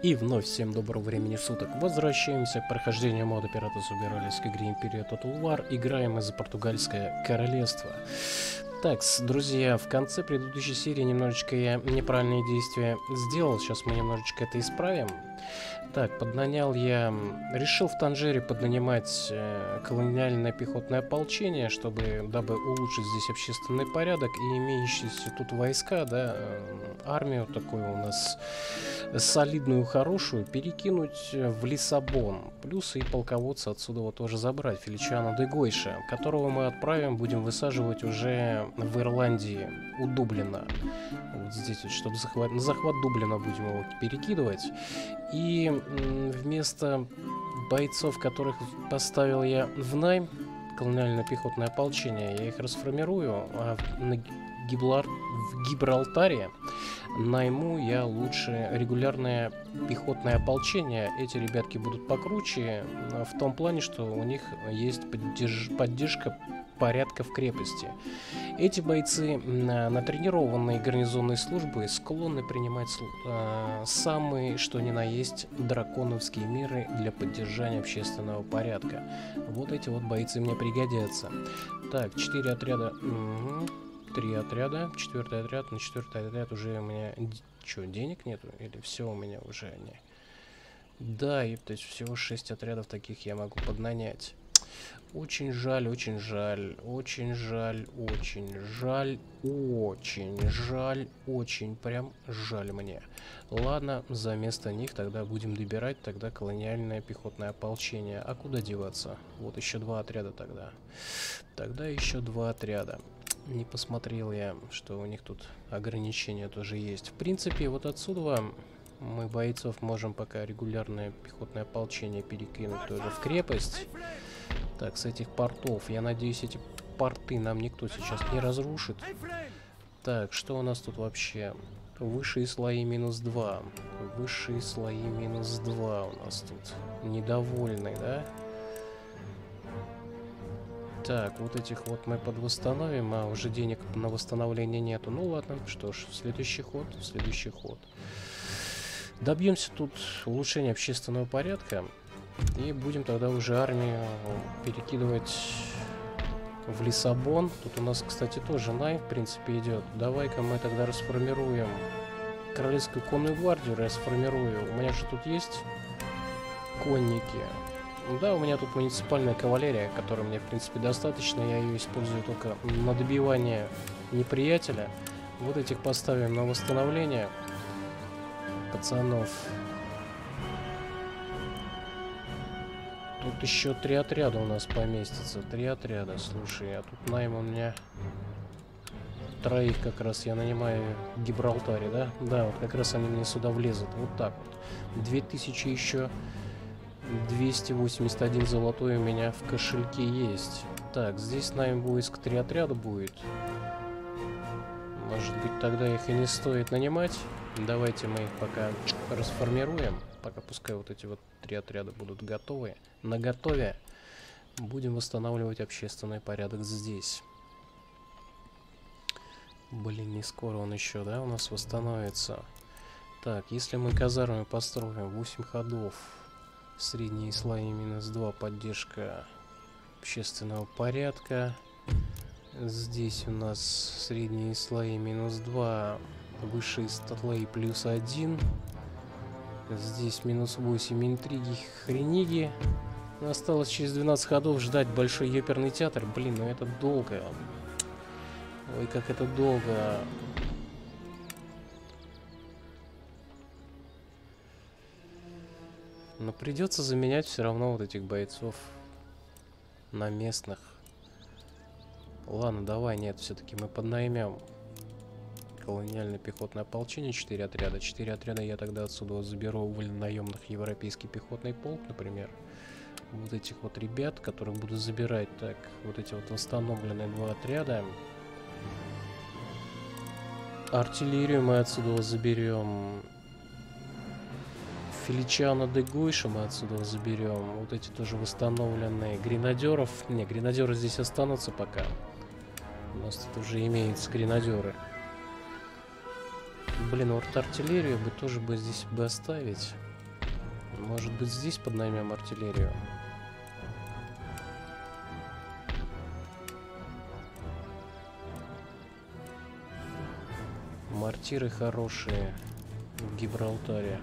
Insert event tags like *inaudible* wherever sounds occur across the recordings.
И вновь всем доброго времени суток. Возвращаемся к прохождению мода Пираты к игре Империя Total War. Играем мы за португальское королевство. Так, друзья, в конце предыдущей серии немножечко я неправильные действия сделал. Сейчас мы немножечко это исправим. Так, поднанял я... Решил в Танжере поднанимать э, колониальное пехотное ополчение, чтобы, дабы улучшить здесь общественный порядок и имеющиеся тут войска, да, армию такую у нас солидную, хорошую, перекинуть в Лиссабон. Плюс и полководца отсюда вот тоже забрать, Феличана де Гойша, которого мы отправим, будем высаживать уже в Ирландии, у Дублина. Вот здесь вот, чтобы захват... на захват Дублина будем его перекидывать. И вместо бойцов, которых поставил я в найм, колониальное пехотное ополчение, я их расформирую, а Гиблар... в Гибралтаре найму я лучше регулярное пехотное ополчение. Эти ребятки будут покруче в том плане, что у них есть поддерж... поддержка порядка в крепости. Эти бойцы, натренированные гарнизонной службы, склонны принимать э, самые, что ни на есть, драконовские меры для поддержания общественного порядка. Вот эти вот бойцы мне пригодятся. Так, четыре отряда... Угу три отряда. Четвертый отряд. На четвертый отряд уже у меня... Что, денег нету? Или все у меня уже не... Да, и то есть всего шесть отрядов таких я могу поднанять. Очень жаль, очень жаль, очень жаль, очень жаль, очень жаль, очень прям жаль мне. Ладно, за место них тогда будем добирать тогда колониальное пехотное ополчение. А куда деваться? Вот еще два отряда тогда. Тогда еще два отряда. Не посмотрел я, что у них тут ограничения тоже есть. В принципе, вот отсюда мы бойцов можем пока регулярное пехотное ополчение перекинуть тоже в крепость. Так, с этих портов. Я надеюсь, эти порты нам никто сейчас не разрушит. Так, что у нас тут вообще? Высшие слои минус 2. Высшие слои минус 2 у нас тут. Недовольный, да? Так, вот этих вот мы подвосстановим, а уже денег на восстановление нету. Ну ладно, что ж, следующий ход, следующий ход. Добьемся тут улучшения общественного порядка. И будем тогда уже армию перекидывать в Лиссабон. Тут у нас, кстати, тоже найм, в принципе, идет. Давай-ка мы тогда расформируем Королевскую конную гвардию, расформирую. У меня же тут есть конники. Да, у меня тут муниципальная кавалерия, которой мне, в принципе, достаточно. Я ее использую только на добивание неприятеля. Вот этих поставим на восстановление пацанов. Тут еще три отряда у нас поместится. Три отряда, слушай. А тут найм у меня троих как раз я нанимаю в Гибралтаре, да? Да, вот как раз они мне сюда влезут. Вот так вот. Две тысячи еще 281 золотой у меня в кошельке есть. Так, здесь найм войск три отряда будет. Может быть, тогда их и не стоит нанимать. Давайте мы их пока расформируем. Пока пускай вот эти вот три отряда будут готовы. На готове будем восстанавливать общественный порядок здесь. Блин, не скоро он еще, да, у нас восстановится. Так, если мы казармы построим 8 ходов, Средние слои минус 2. Поддержка общественного порядка. Здесь у нас средние слои минус 2. Высшие слои плюс 1. Здесь минус 8 интриги хрениги. Осталось через 12 ходов ждать большой оперный театр. Блин, ну это долго. Ой, как это долго. Но придется заменять все равно вот этих бойцов на местных. Ладно, давай, нет, все-таки мы поднаймем колониальное пехотное ополчение, 4 отряда. 4 отряда я тогда отсюда заберу наемных европейский пехотный полк, например. Вот этих вот ребят, которых буду забирать. Так, вот эти вот восстановленные два отряда. Артиллерию мы отсюда заберем. Феличана де Гойша мы отсюда заберем. Вот эти тоже восстановленные. Гренадеров. Не, гренадеры здесь останутся пока. У нас тут уже имеются гренадеры. Блин, вот артиллерию бы тоже бы здесь бы оставить. Может быть, здесь поднаймем артиллерию? Мортиры хорошие в Гибралтаре.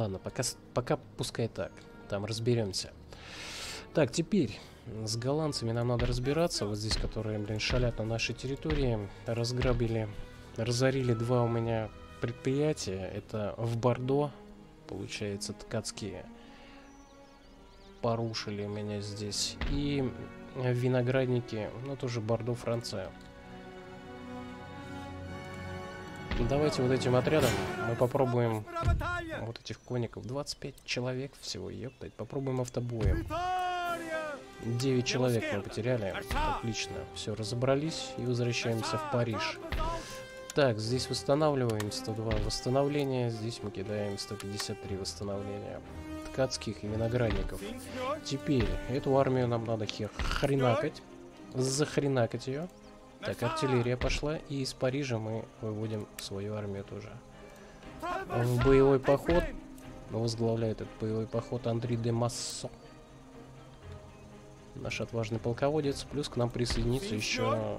Ладно, пока, пока пускай так. Там разберемся. Так, теперь с голландцами нам надо разбираться. Вот здесь, которые, блин, шалят на нашей территории. Разграбили, разорили два у меня предприятия. Это в Бордо, получается, ткацкие. Порушили меня здесь. И виноградники, ну тоже Бордо, Франция. Давайте вот этим отрядом мы попробуем вот этих коников. 25 человек всего, ептать. Попробуем автобоем. 9 человек мы потеряли. Отлично. Все, разобрались и возвращаемся в Париж. Так, здесь восстанавливаем 102 восстановления. Здесь мы кидаем 153 восстановления. Ткацких и виноградников. Теперь эту армию нам надо хер хренакать. Захренакать ее. Так, артиллерия пошла. И из Парижа мы выводим свою армию тоже. В боевой поход возглавляет этот боевой поход Андрей де Массо наш отважный полководец. Плюс к нам присоединится еще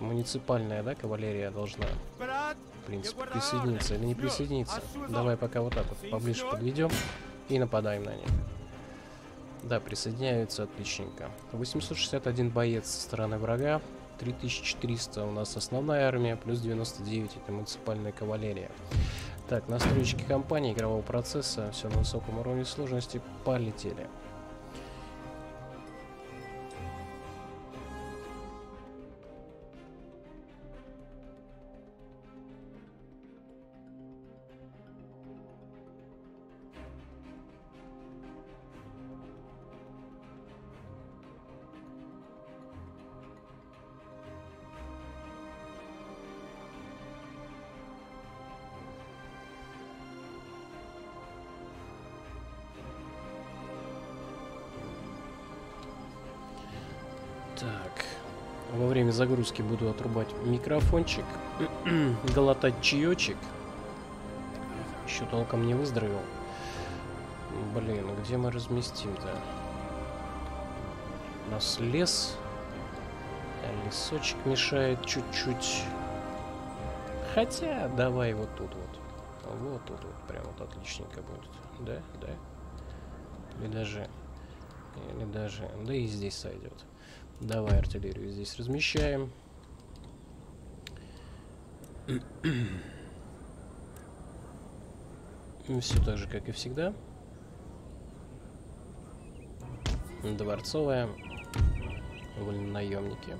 муниципальная, да, кавалерия должна, в принципе, присоединиться или не присоединиться. Давай пока вот так вот поближе подведем и нападаем на них. Да, присоединяются отличненько. 861 боец со стороны врага. 3400 у нас основная армия, плюс 99 это муниципальная кавалерия. Так, настройки кампании, игрового процесса, все на высоком уровне сложности, полетели. Так. Во время загрузки буду отрубать микрофончик. *clears throat* Глотать чаечек. Еще толком не выздоровел. Блин, где мы разместим-то? У нас лес. Лесочек мешает чуть-чуть. Хотя, давай вот тут вот. Вот тут вот. Прям вот отличненько будет. Да? Да? Или даже... Или даже... Да и здесь сойдет. Давай артиллерию здесь размещаем. Все так же, как и всегда. Дворцовая. Вольнонаемники.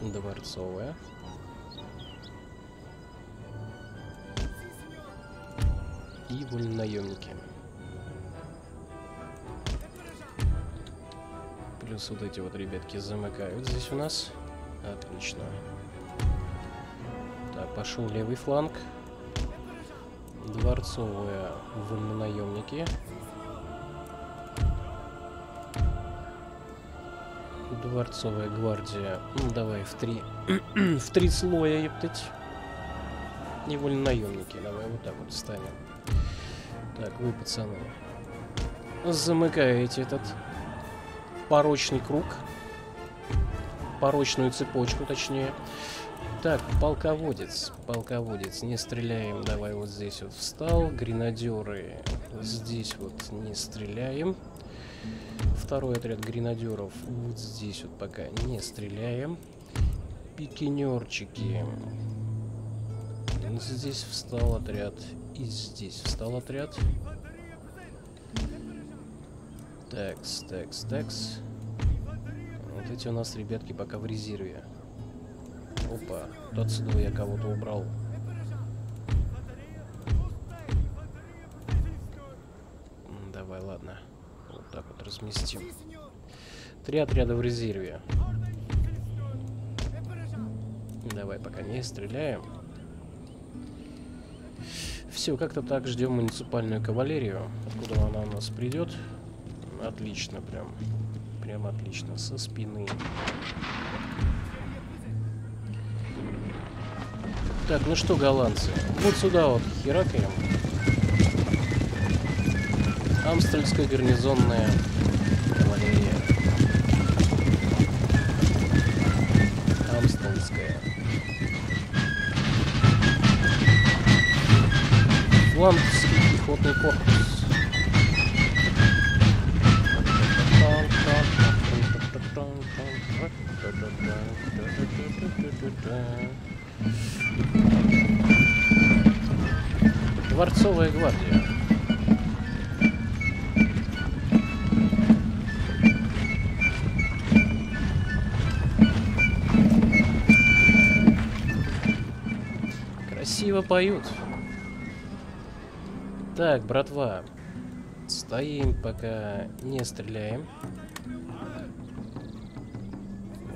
Дворцовая. И вольнонаемники. Плюс вот эти вот ребятки замыкают здесь у нас. Отлично. Так, пошел левый фланг. Дворцовые вольнонаемники. Дворцовая гвардия. Ну, давай в три... *clears throat* в три слоя, ептать. И вольнонаемники. Давай вот так вот станем. Так, вы, пацаны. Замыкаете этот порочный круг. Порочную цепочку, точнее. Так, полководец. Полководец. Не стреляем. Давай вот здесь вот встал. Гренадеры. Здесь вот не стреляем. Второй отряд гренадеров. Вот здесь вот пока не стреляем. Пикинерчики. Здесь встал отряд. И здесь встал отряд. Такс, такс, такс. Вот эти у нас ребятки пока в резерве. Опа, тут отсюда я кого-то убрал. Давай, ладно. Вот так вот разместим. Три отряда в резерве. Давай, пока не стреляем. Все, как-то так ждем муниципальную кавалерию. Откуда она у нас придет? Отлично, прям. Прям отлично. Со спины. Так, ну что, голландцы, вот сюда вот херакаем. Амстрельская гарнизонная кавалерия. Амстрельская. Фландский пехотный корпус. Дворцовая гвардия. Красиво поют. Так, братва. Стоим, пока не стреляем.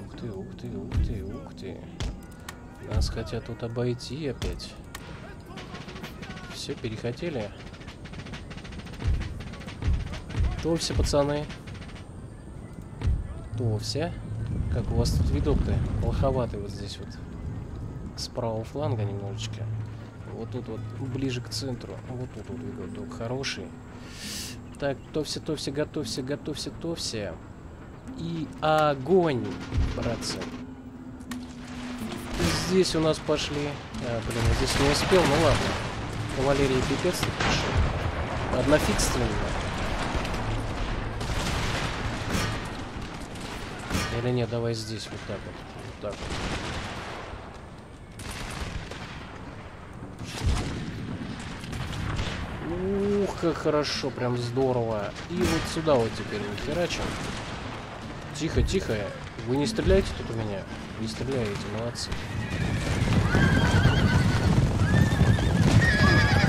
Ух ты, ух ты, ух ты, ух ты. Нас хотят тут обойти опять. Все, перехотели. То все, пацаны. То все. Как у вас тут видок-то? Плоховатый вот здесь вот. С правого фланга немножечко. Вот тут вот, ближе к центру. Вот тут вот видок хороший. Так, то все, то все, готовься, готовься, то все. И огонь, братцы. Здесь у нас пошли. А, блин, здесь не успел, ну ладно. Кавалерии пипец пошел. Однофигственно. Или нет, давай здесь вот так вот. Вот так вот. Ух, как хорошо, прям здорово. И вот сюда вот теперь вот херачим. Тихо, тихо. Вы не стреляете тут у меня? Не стреляете, молодцы.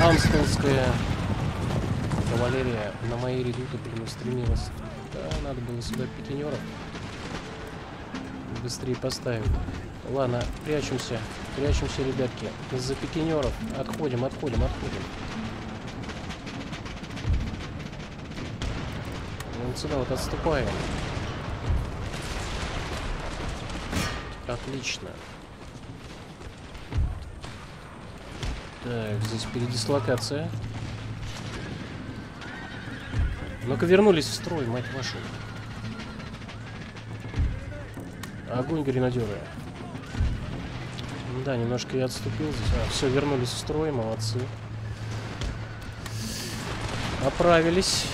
Амстонская кавалерия на мои редуты, блин, устремилась. Да, надо было сюда пикинеров быстрее поставить. Ладно, прячемся. Прячемся, ребятки. За пикинеров. Отходим, отходим, отходим. Вот сюда вот отступаем. Отлично. Так, здесь передислокация. Ну-ка вернулись в строй, мать вашу. Огонь гренадеры. Да, немножко я отступил здесь. А, все, вернулись в строй, молодцы. Оправились.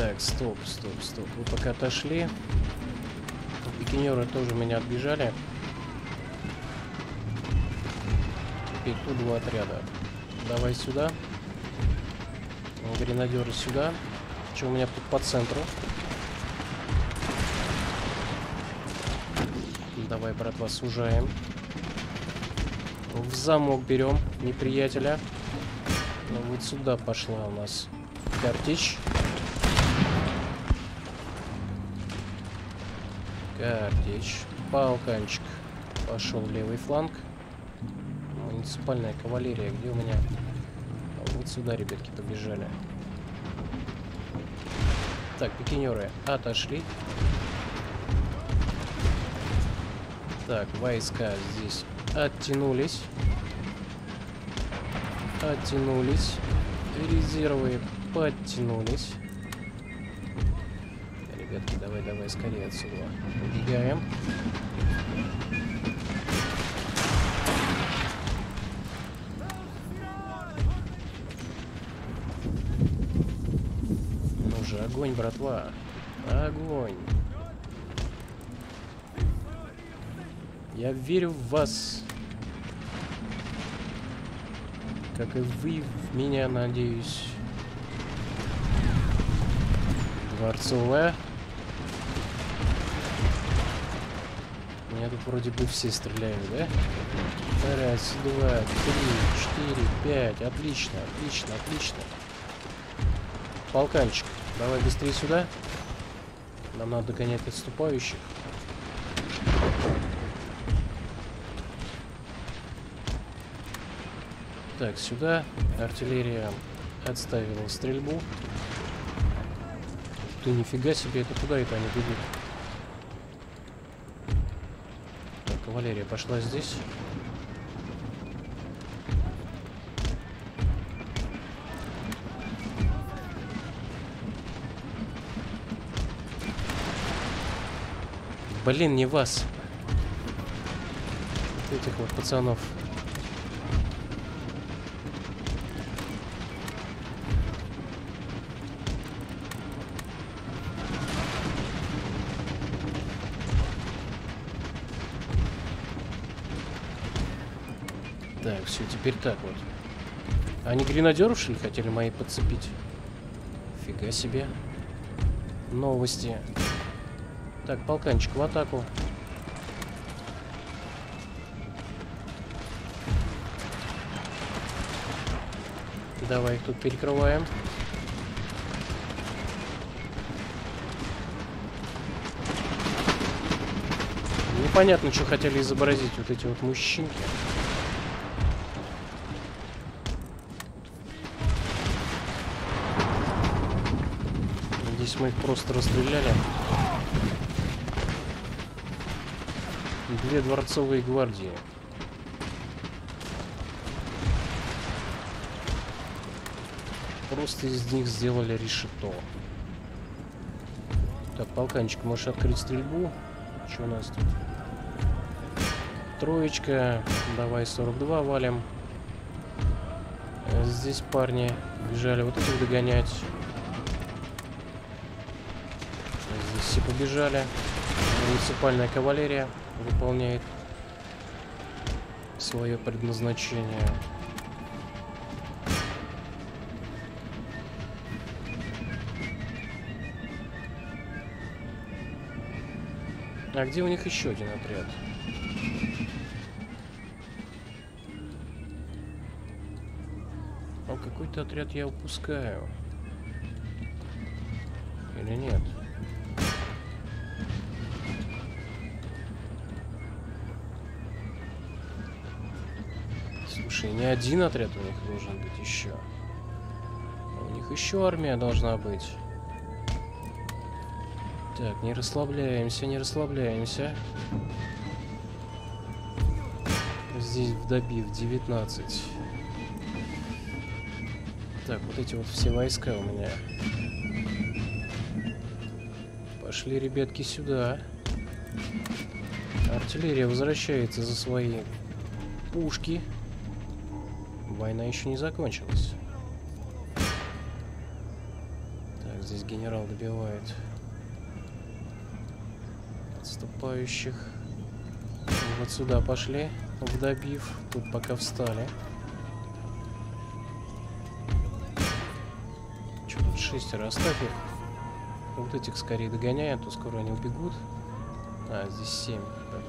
Так, стоп, стоп, стоп. Вы пока отошли. Пикинеры тоже меня отбежали. Теперь тут два отряда. Давай сюда. Гренадеры сюда. Что у меня тут по центру? Давай, братва, сужаем. В замок берем неприятеля. Ну, вот сюда пошла у нас картечь. Картечь. Полканчик. Пошел левый фланг. Муниципальная кавалерия. Где у меня? Вот сюда, ребятки, побежали. Так, пикинеры отошли. Так, войска здесь оттянулись. Оттянулись. Резервы подтянулись. Ребятки, давай, давай, скорее отсюда. Убегаем. Огонь, братва. Огонь. Я верю в вас. Как и вы в меня, надеюсь. Дворцовая. меня тут вроде бы все стреляют, да? Раз, два, три, четыре, пять. Отлично, отлично, отлично. Полканчик, давай быстрее сюда. Нам надо догонять отступающих. Так, сюда. Артиллерия отставила стрельбу. Ты нифига себе, это куда это они бегут? Кавалерия пошла здесь. Блин, не вас. Этих вот пацанов. Так, все, теперь так вот. Они гренадеров, что ли, хотели мои подцепить? Фига себе. Новости. Так, полканчик в атаку. Давай их тут перекрываем. Непонятно, что хотели изобразить вот эти вот мужчинки. Мы их просто расстреляли. Две дворцовые гвардии. Просто из них сделали решето. Так, полканчик, можешь открыть стрельбу? Что у нас тут? Троечка. Давай 42 валим. Э, здесь парни бежали вот этих догонять. Все побежали. Муниципальная кавалерия выполняет свое предназначение. А где у них еще один отряд? О, какой-то отряд я упускаю. Или нет? Слушай, не один отряд у них должен быть еще. У них еще армия должна быть. Так, не расслабляемся, не расслабляемся. Здесь добив 19. Так, вот эти вот все войска у меня. Пошли, ребятки, сюда. Артиллерия возвращается за свои пушки. Война еще не закончилась. Так, здесь генерал добивает отступающих. Вот сюда пошли, вдобив. Тут пока встали. Че тут шестеро? Оставь их. Вот этих скорее догоняем, а то скоро они убегут. А, здесь семь.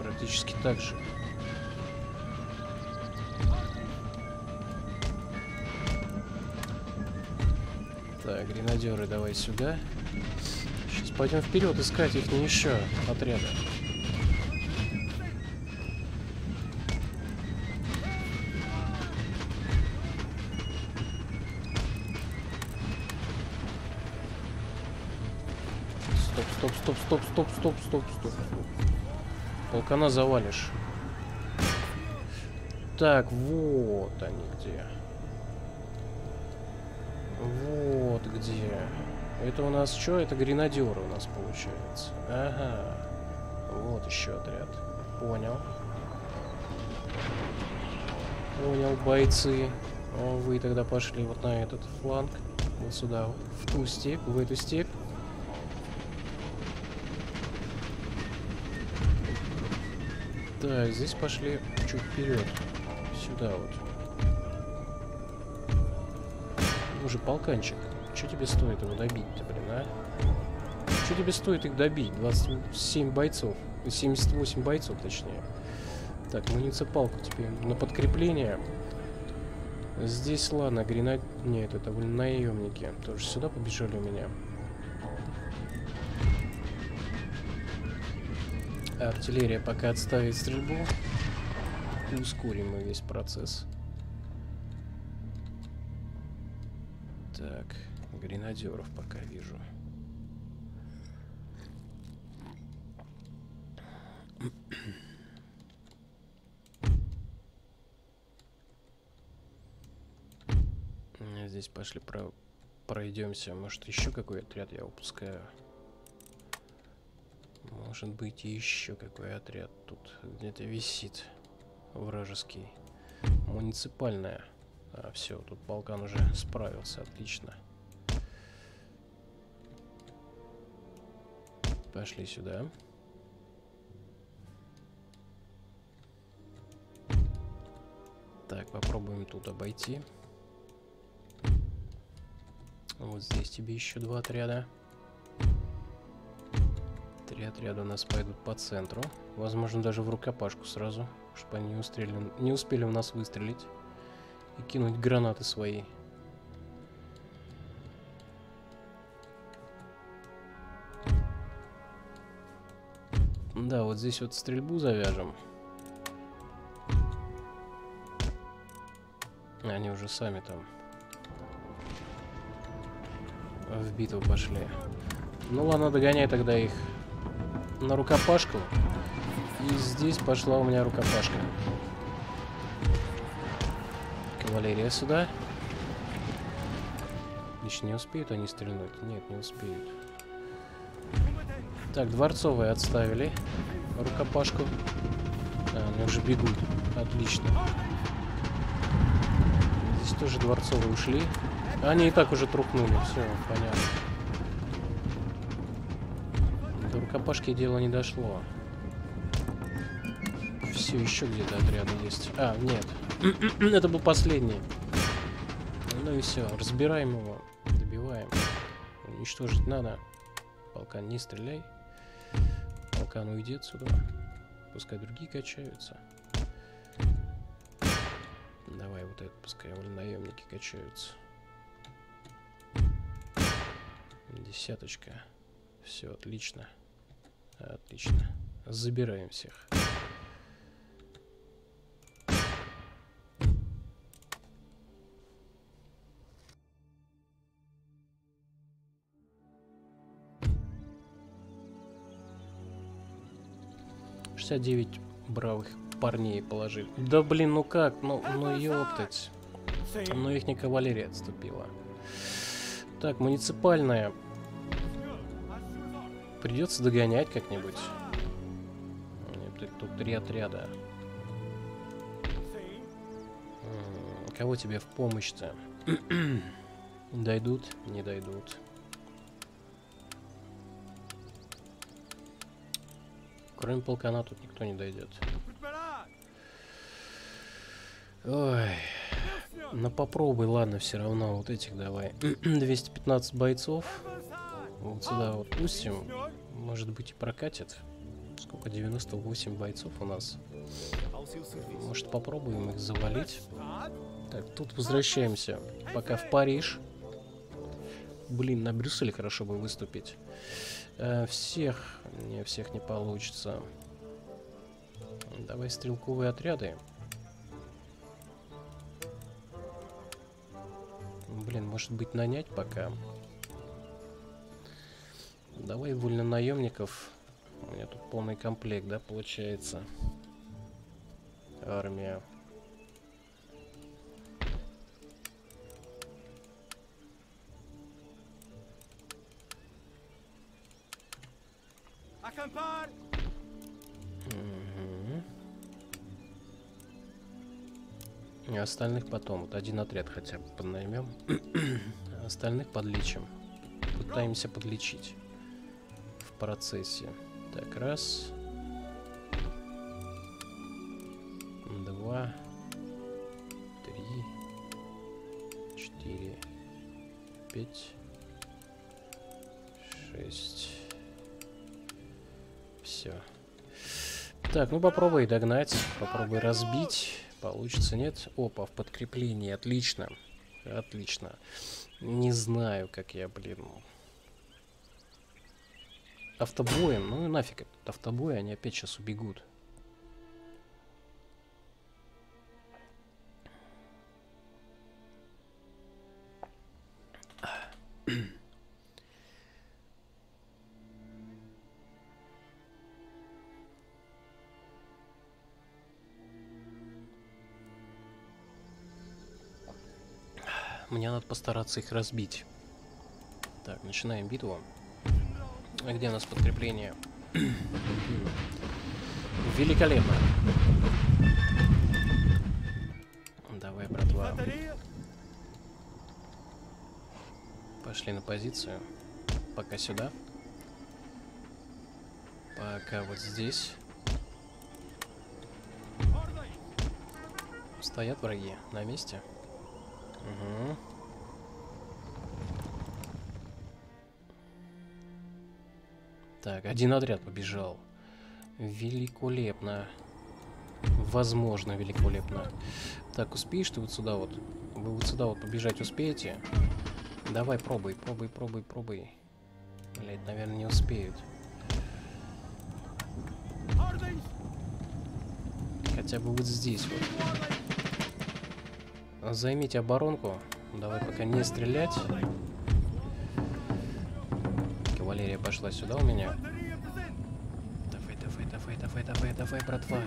Практически так же. Гренадеры давай сюда. Сейчас пойдем вперед искать их не еще отряда. Стоп, стоп, стоп, стоп, стоп, стоп, стоп, стоп. Полкана завалишь. Так, вот они где. Это у нас что? Это гренадеры у нас получается. Ага. Вот еще отряд. Понял. Понял, бойцы. О, вы тогда пошли вот на этот фланг. Вот сюда, в ту степь, в эту степь. Так, здесь пошли чуть вперед. Сюда вот. Уже полканчик. Что тебе стоит его добить-то, блин, а? Что тебе стоит их добить? 27 бойцов. 78 бойцов, точнее. Так, муниципалку теперь на подкрепление. Здесь, ладно, гренад... Нет, это были наемники. Тоже сюда побежали у меня. Артиллерия пока отставит стрельбу. И ускорим мы весь процесс. Так, гренадеров пока вижу. Здесь пошли про пройдемся. Может, еще какой отряд я упускаю? Может быть, еще какой отряд тут где-то висит. Вражеский. Муниципальная. А, все, тут полкан уже справился. Отлично. Пошли сюда. Так, попробуем тут обойти. Вот здесь тебе еще два отряда. Три отряда у нас пойдут по центру. Возможно, даже в рукопашку сразу, чтобы они не, устрели... не успели у нас выстрелить. И кинуть гранаты свои. Да, вот здесь вот стрельбу завяжем. Они уже сами там в битву пошли. Ну ладно, догоняй тогда их на рукопашку. И здесь пошла у меня рукопашка. Кавалерия сюда. Лишь не успеют они стрельнуть? Нет, не успеют. Так, дворцовые отставили. Рукопашку. А, они уже бегут. Отлично. Здесь тоже дворцовые ушли. Они и так уже трухнули. Все, понятно. До рукопашки дело не дошло. Все, еще где-то отряды есть. А, нет. *clears throat* Это был последний. Ну и все, разбираем его, добиваем. Уничтожить надо. Полкан, не стреляй. Полкан уйдет сюда. Пускай другие качаются. Давай вот это, пускай наемники качаются. Десяточка. Все, отлично. Отлично. Забираем всех. Шестьдесят девять бравых парней положили. Да блин, ну как? Ну, ну ёптать. Ну их не кавалерия отступила. Так, муниципальная. Придется догонять как-нибудь. Тут три отряда. Кого тебе в помощь-то? *clears throat* дойдут? Не дойдут. Кроме полкана тут никто не дойдет. Ой. Ну попробуй, ладно, все равно вот этих давай. *clears throat* 215 бойцов. Вот сюда вот пустим. Может быть и прокатит. Сколько? 98 бойцов у нас. Может попробуем их завалить. Так, тут возвращаемся. Пока в Париж. Блин, на Брюсселе хорошо бы выступить. Э, всех... Не, всех не получится. Давай стрелковые отряды. Блин, может быть нанять пока? Давай вольно наемников. У меня тут полный комплект, да, получается? Армия. Остальных потом. Вот один отряд хотя бы поднаймем. *clears throat* остальных подлечим. Пытаемся подлечить в процессе. Так, раз. Два. Три. Четыре. Пять. Шесть. Все. Так, ну попробуй догнать. Попробуй разбить. Получится, нет? Опа, в подкреплении. Отлично. Отлично. Не знаю, как я, блин... Автобоем? Ну и нафиг этот автобой, они опять сейчас убегут. Мне надо постараться их разбить. Так, начинаем битву. А где у нас подкрепление? *clears throat* Великолепно. Давай, братва. Пошли на позицию. Пока сюда. Пока вот здесь. Стоят враги на месте. Угу. Так, один отряд побежал. Великолепно. Возможно, великолепно. Так, успеешь ты вот сюда вот? Вы вот сюда вот побежать успеете? Давай, пробуй, пробуй, пробуй, пробуй. Блять, наверное, не успеют. Хотя бы вот здесь вот. Займите оборонку. Давай пока не стрелять. Кавалерия пошла сюда у меня. Давай, давай, давай, давай, давай, давай, братва.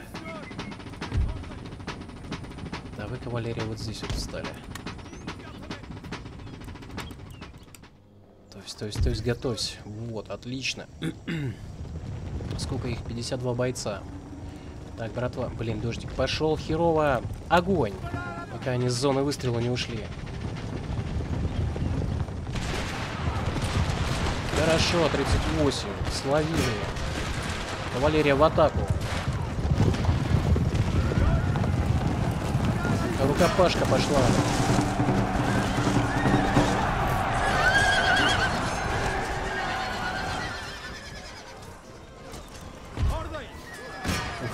Давай, кавалерия, вот здесь вот встали. То есть, то есть, то есть, готовься. Вот, отлично. *clears throat* Сколько их? 52 бойца. Так, братва. Блин, дождик пошел. Херово. Огонь. Пока они с зоны выстрела не ушли. Хорошо, 38. Словили. Кавалерия в атаку. Рукопашка пошла.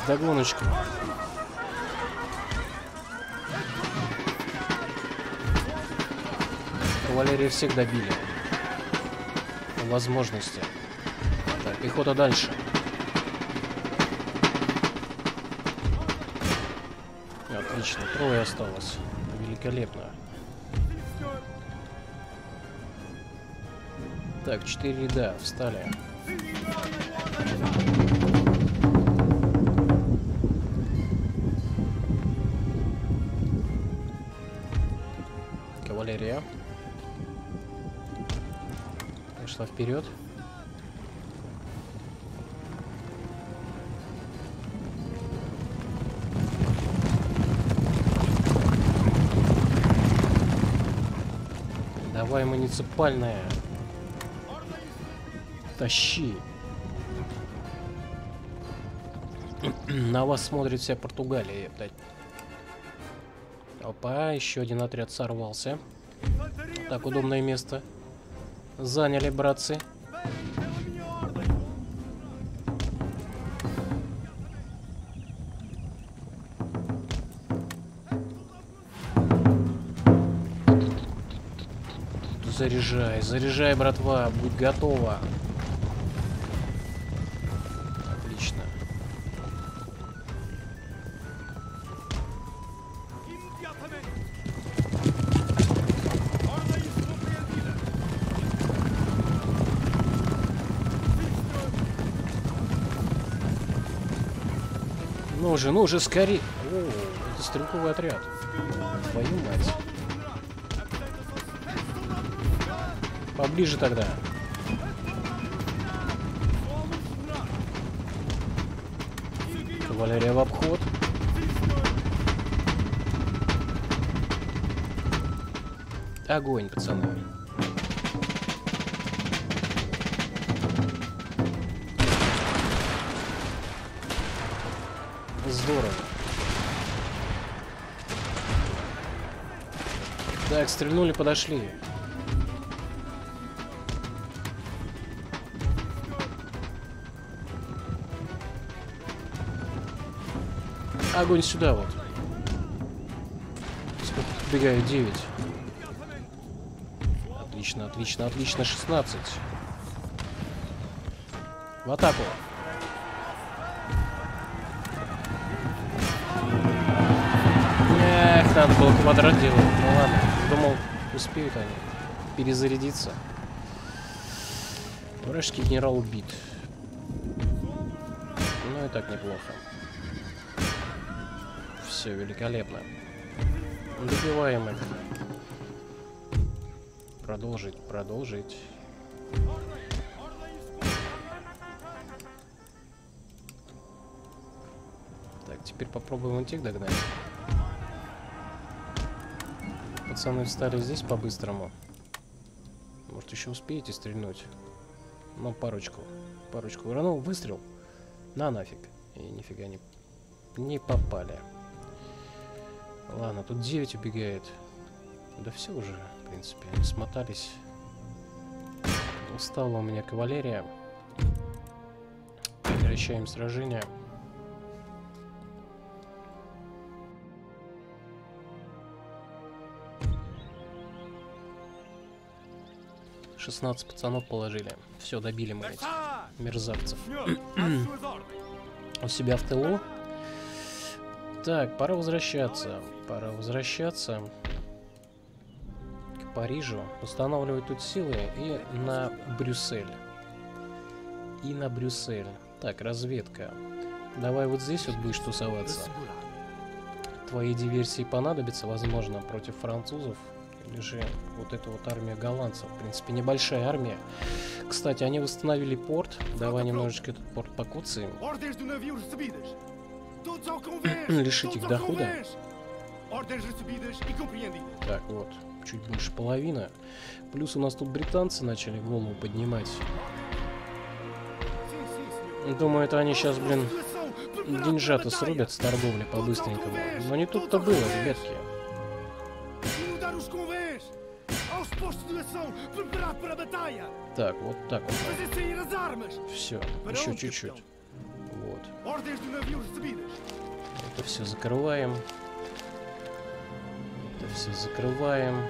В. Кавалерия всех добили. Возможности. Так, пехота дальше. Отлично, трое осталось. Великолепно. Так, четыре ряда, встали. Кавалерия. Пошла вперед. Давай, муниципальная. Тащи. *clears throat* На вас смотрит вся Португалия, ептать. Опа, еще один отряд сорвался. Так, удобное место. Заняли, братцы. Заряжай, заряжай, братва, будь готова. Ну же, ну же, скорее. О, это стрелковый отряд. Твою мать. Поближе тогда. Кавалерия в обход. Огонь, пацаны. Так, стрельнули, подошли. Огонь сюда вот. Сколько подбегаю? 9. Отлично, отлично, отлично. 16. В атаку. Эх, надо было квадрат делать. Ну ладно, успеют они перезарядиться. Вражеский генерал убит. Ну и так неплохо. Все великолепно. Добиваем их. Продолжить, продолжить. Так, теперь попробуем этих догнать. Пацаны встали здесь по-быстрому. Может, еще успеете стрельнуть? Ну, парочку. Парочку. Уронул, выстрел. На нафиг. И нифига не, не попали. Ладно, тут 9 убегает. Да все уже, в принципе, они смотались. Устала у меня кавалерия. Прекращаем сражение. 16 пацанов положили. Все, добили мы этих мерзавцев. У себя в тылу. Так, пора возвращаться. Пора возвращаться к Парижу. Устанавливать тут силы и на Брюссель. И на Брюссель. Так, разведка. Давай вот здесь вот будешь тусоваться. Твои диверсии понадобятся, возможно, против французов или же вот эта вот армия голландцев. В принципе, небольшая армия. Кстати, они восстановили порт. Давай немножечко этот порт покуцаем. *clears throat* Лишить их дохода. Так, вот. Чуть больше половины. Плюс у нас тут британцы начали голову поднимать. Думаю, это они сейчас, блин, деньжата срубят с торговли по-быстренькому. Но не тут-то было, ребятки. Так, вот так вот. Все, еще чуть-чуть. Вот. Это все закрываем. Это все закрываем.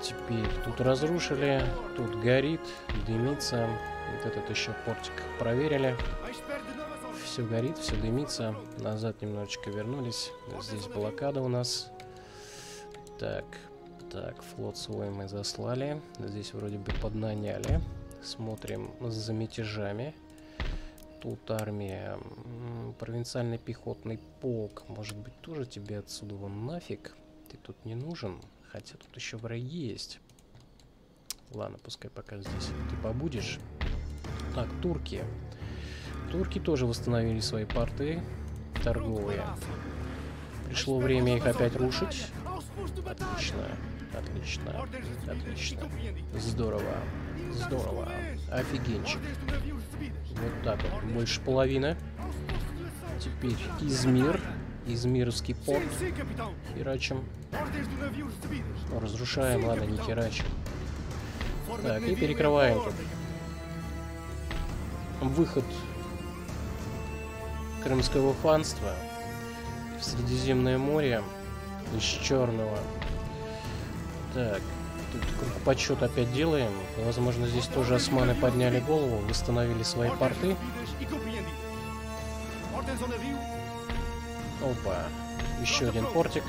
Теперь тут разрушили, тут горит, дымится. Вот этот еще портик проверили. Все горит, все дымится. Назад немножечко вернулись. Здесь блокада у нас. Так, так, флот свой мы заслали. Здесь вроде бы поднаняли. Смотрим за мятежами. Тут армия. Провинциальный пехотный полк. Может быть, тоже тебе отсюда вон нафиг? Ты тут не нужен. Хотя тут еще враги есть. Ладно, пускай пока здесь ты побудешь. Так, турки. Турки тоже восстановили свои порты торговые. Пришло время их опять рушить. Отлично. Отлично. Отлично. Здорово. Здорово. Офигенчик. Вот так вот. Больше половины. Теперь Измир. Измировский порт. Херачим. Ну, разрушаем, ладно, не херачим. Так, и перекрываем тут. Выход Крымского ханства в Средиземное море из Черного. Так, тут круг почет опять делаем. Возможно, здесь тоже османы подняли голову, восстановили свои порты. Опа, еще один портик.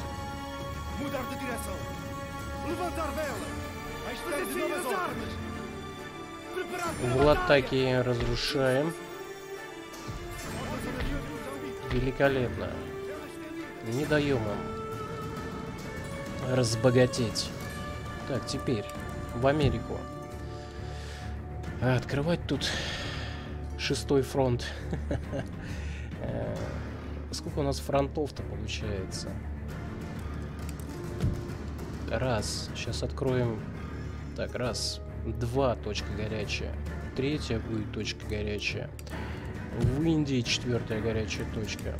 В разрушаем. Великолепно. Не даем им разбогатеть. Так, теперь в Америку. Открывать тут шестой фронт. *laughs* Э, сколько у нас фронтов-то получается? Раз. Сейчас откроем. Так, раз. Два точка горячая. Третья будет точка горячая. В Индии четвертая горячая точка.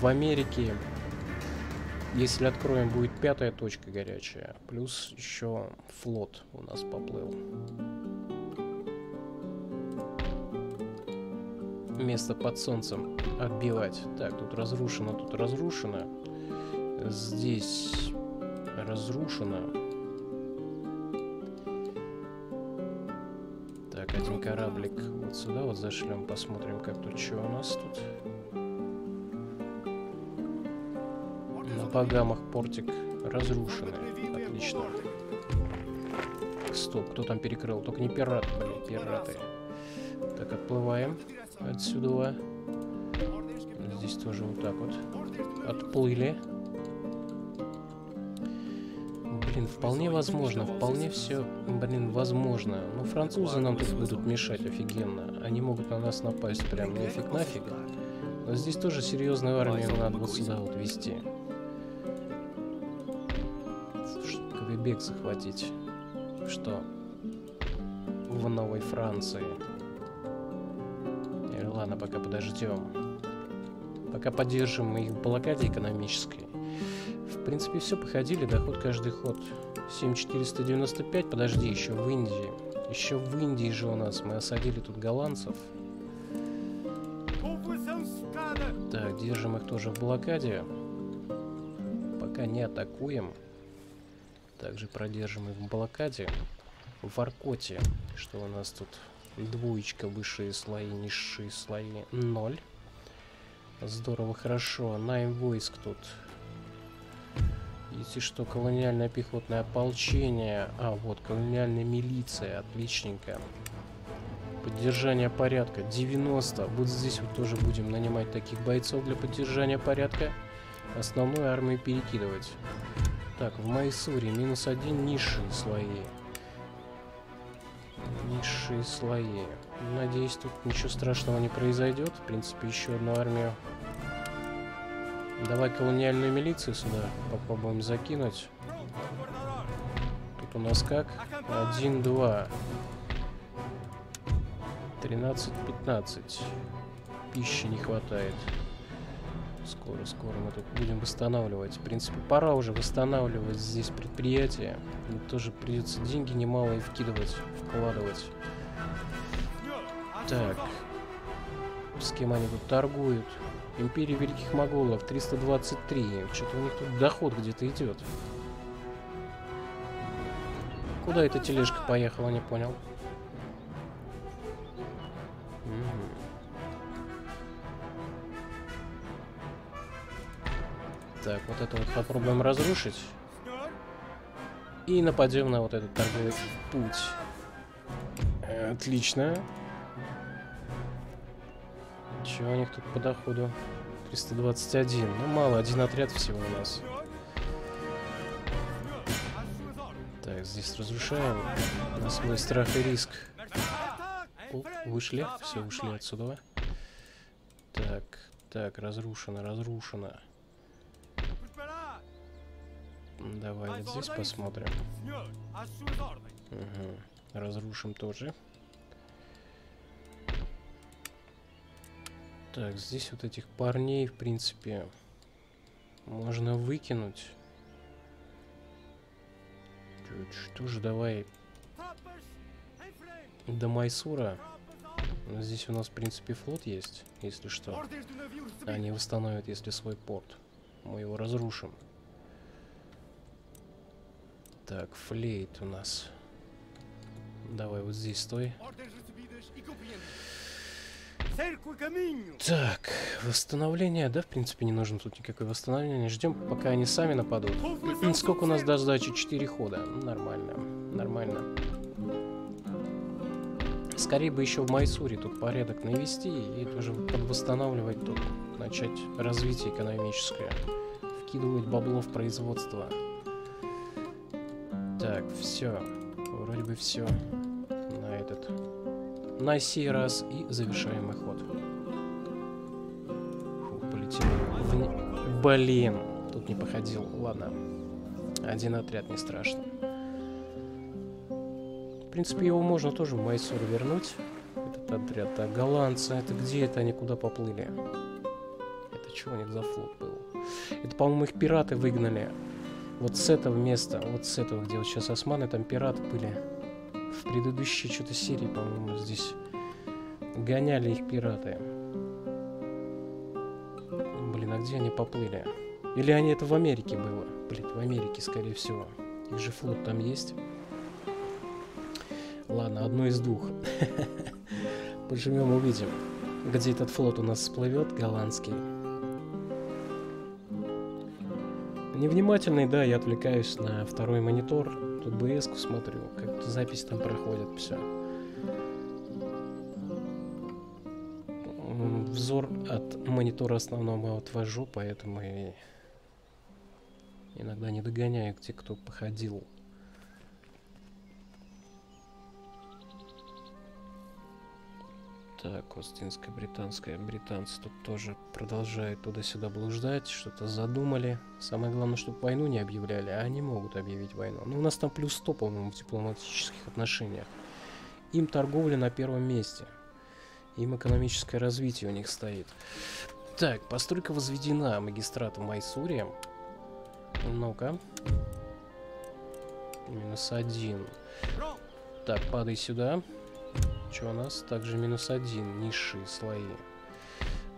В Америке если откроем, будет пятая точка горячая. Плюс еще флот у нас поплыл. Место под солнцем отбивать. Так, тут разрушено, тут разрушено. Здесь разрушено. Так, один кораблик вот сюда вот зашлем, посмотрим, как тут что у нас тут. По портик разрушенный. Отлично. стоп, кто там перекрыл? Только не пираты, блин, пираты. Так, отплываем отсюда. Здесь тоже вот так вот. Отплыли. Блин, вполне возможно, вполне все, блин, возможно. Но французы нам тут будут мешать офигенно. Они могут на нас напасть прям нафиг нафиг. Но здесь тоже серьезную армию надо вот сюда вот вести. Квебек захватить. Что? В Новой Франции. Или э, ладно, пока подождем. Пока поддержим их в блокаде экономической. В принципе, все, походили, доход каждый ход. 7495, подожди, еще в Индии. Еще в Индии же у нас мы осадили тут голландцев. Так, держим их тоже в блокаде. Пока не атакуем. Также продержим их в блокаде. В Аркоте. Что у нас тут? Двоечка, высшие слои, низшие слои. Ноль. Здорово, хорошо. Найм войск тут. Если что, колониальное пехотное ополчение. А, вот, колониальная милиция. Отличненько. Поддержание порядка 90. Вот здесь вот тоже будем нанимать таких бойцов для поддержания порядка. Основную армию перекидывать. Так, в Майсуре минус один низшие слои. Низшие слои. Надеюсь, тут ничего страшного не произойдет. В принципе, еще одну армию. Давай колониальную милицию сюда попробуем закинуть. Тут у нас как? Один, два. 13-15. Пищи не хватает. Скоро, скоро мы тут будем восстанавливать. В принципе, пора уже восстанавливать здесь предприятие. Мне тоже придется деньги немалые вкидывать, вкладывать. Так. С кем они тут торгуют? Империя Великих Моголов 323. Что-то у них тут доход где-то идет. Куда эта тележка поехала, не понял. Так, вот это вот попробуем разрушить. И нападем на вот этот торговый путь. Отлично. Чего у них тут по доходу? 321. Ну, мало, один отряд всего у нас. Так, здесь разрушаем. У нас мой страх и риск. О, вышли. Все, ушли отсюда. Так, так, разрушено, разрушено. Давай вот здесь посмотрим. Угу. Разрушим тоже. Так, здесь вот этих парней, в принципе, можно выкинуть. Что же, давай до Майсура. Здесь у нас, в принципе, флот есть, если что. Они восстановят, если свой порт. Мы его разрушим. Так, флейт у нас. Давай вот здесь стой. Так, восстановление, да, в принципе, не нужно тут никакое восстановление. Ждем, пока они сами нападут. Сколько у нас до сдачи? 4 хода. Нормально, нормально. Скорее бы еще в Майсуре тут порядок навести и тоже подвосстанавливать тут, начать развитие экономическое. Вкидывать бабло в производство. Так, все. Вроде бы все на этот. На сей раз и завершаемый ход. Фу, полетел. В... Блин, тут не походил. Ладно. Один отряд не страшно. В принципе, его можно тоже в Майсур вернуть. Этот отряд. А голландцы, это где это они куда поплыли? Это что у них за флот был? Это, по-моему, их пираты выгнали. Вот с этого места, вот с этого, где вот сейчас османы, там пираты были. В предыдущей что-то серии, по-моему, здесь гоняли их пираты. Блин, а где они поплыли? Или они это в Америке было? Блин, в Америке, скорее всего. Их же флот там есть. Ладно, одно из двух. *laughs* Поживем, увидим. Где этот флот у нас всплывет, голландский. Невнимательный, да, я отвлекаюсь на второй монитор. Тут БС смотрю, как запись там проходит, все. Взор от монитора основного отвожу, поэтому и иногда не догоняю те, кто походил. Так, Остинская, британская. Британцы тут тоже продолжают туда-сюда блуждать, что-то задумали. Самое главное, чтобы войну не объявляли, а они могут объявить войну. Ну, у нас там плюс 100, по-моему, в дипломатических отношениях. Им торговля на первом месте. Им экономическое развитие у них стоит. Так, постройка возведена магистрата Майсури. Ну-ка. Минус один. Так, падай сюда. Что у нас? Также минус один, низшие слои.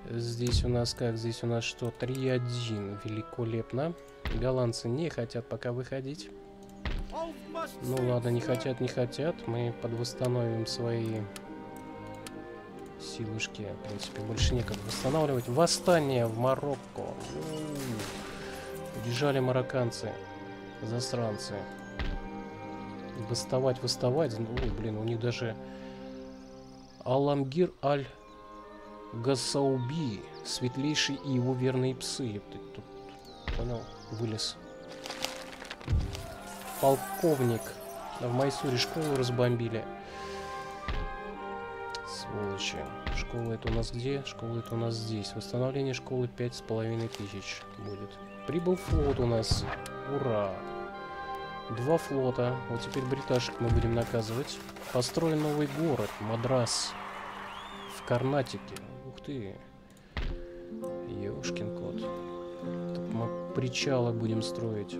Здесь у нас как? Здесь у нас что? 3-1. Великолепно. Голландцы не хотят пока выходить. Ну ладно, не хотят, не хотят. Мы подвосстановим свои силушки. В принципе, больше некогда восстанавливать. Восстание в Марокко. Убежали марокканцы. Засранцы. Восставать, восставать. Ну, блин, у них даже Аламгир Аль-Гасауби, светлейший и его верные псы. Тут, понял, вылез. Полковник. В Майсуре школу разбомбили. Сволочи. Школа это у нас где? Школа это у нас здесь. Восстановление школы пять с половиной тысяч будет. Прибыл флот у нас. Ура! Два флота. Вот теперь бриташек мы будем наказывать. Построен новый город. Мадрас. В Карнатике. Ух ты. Ёшкин кот. Так мы причалы будем строить.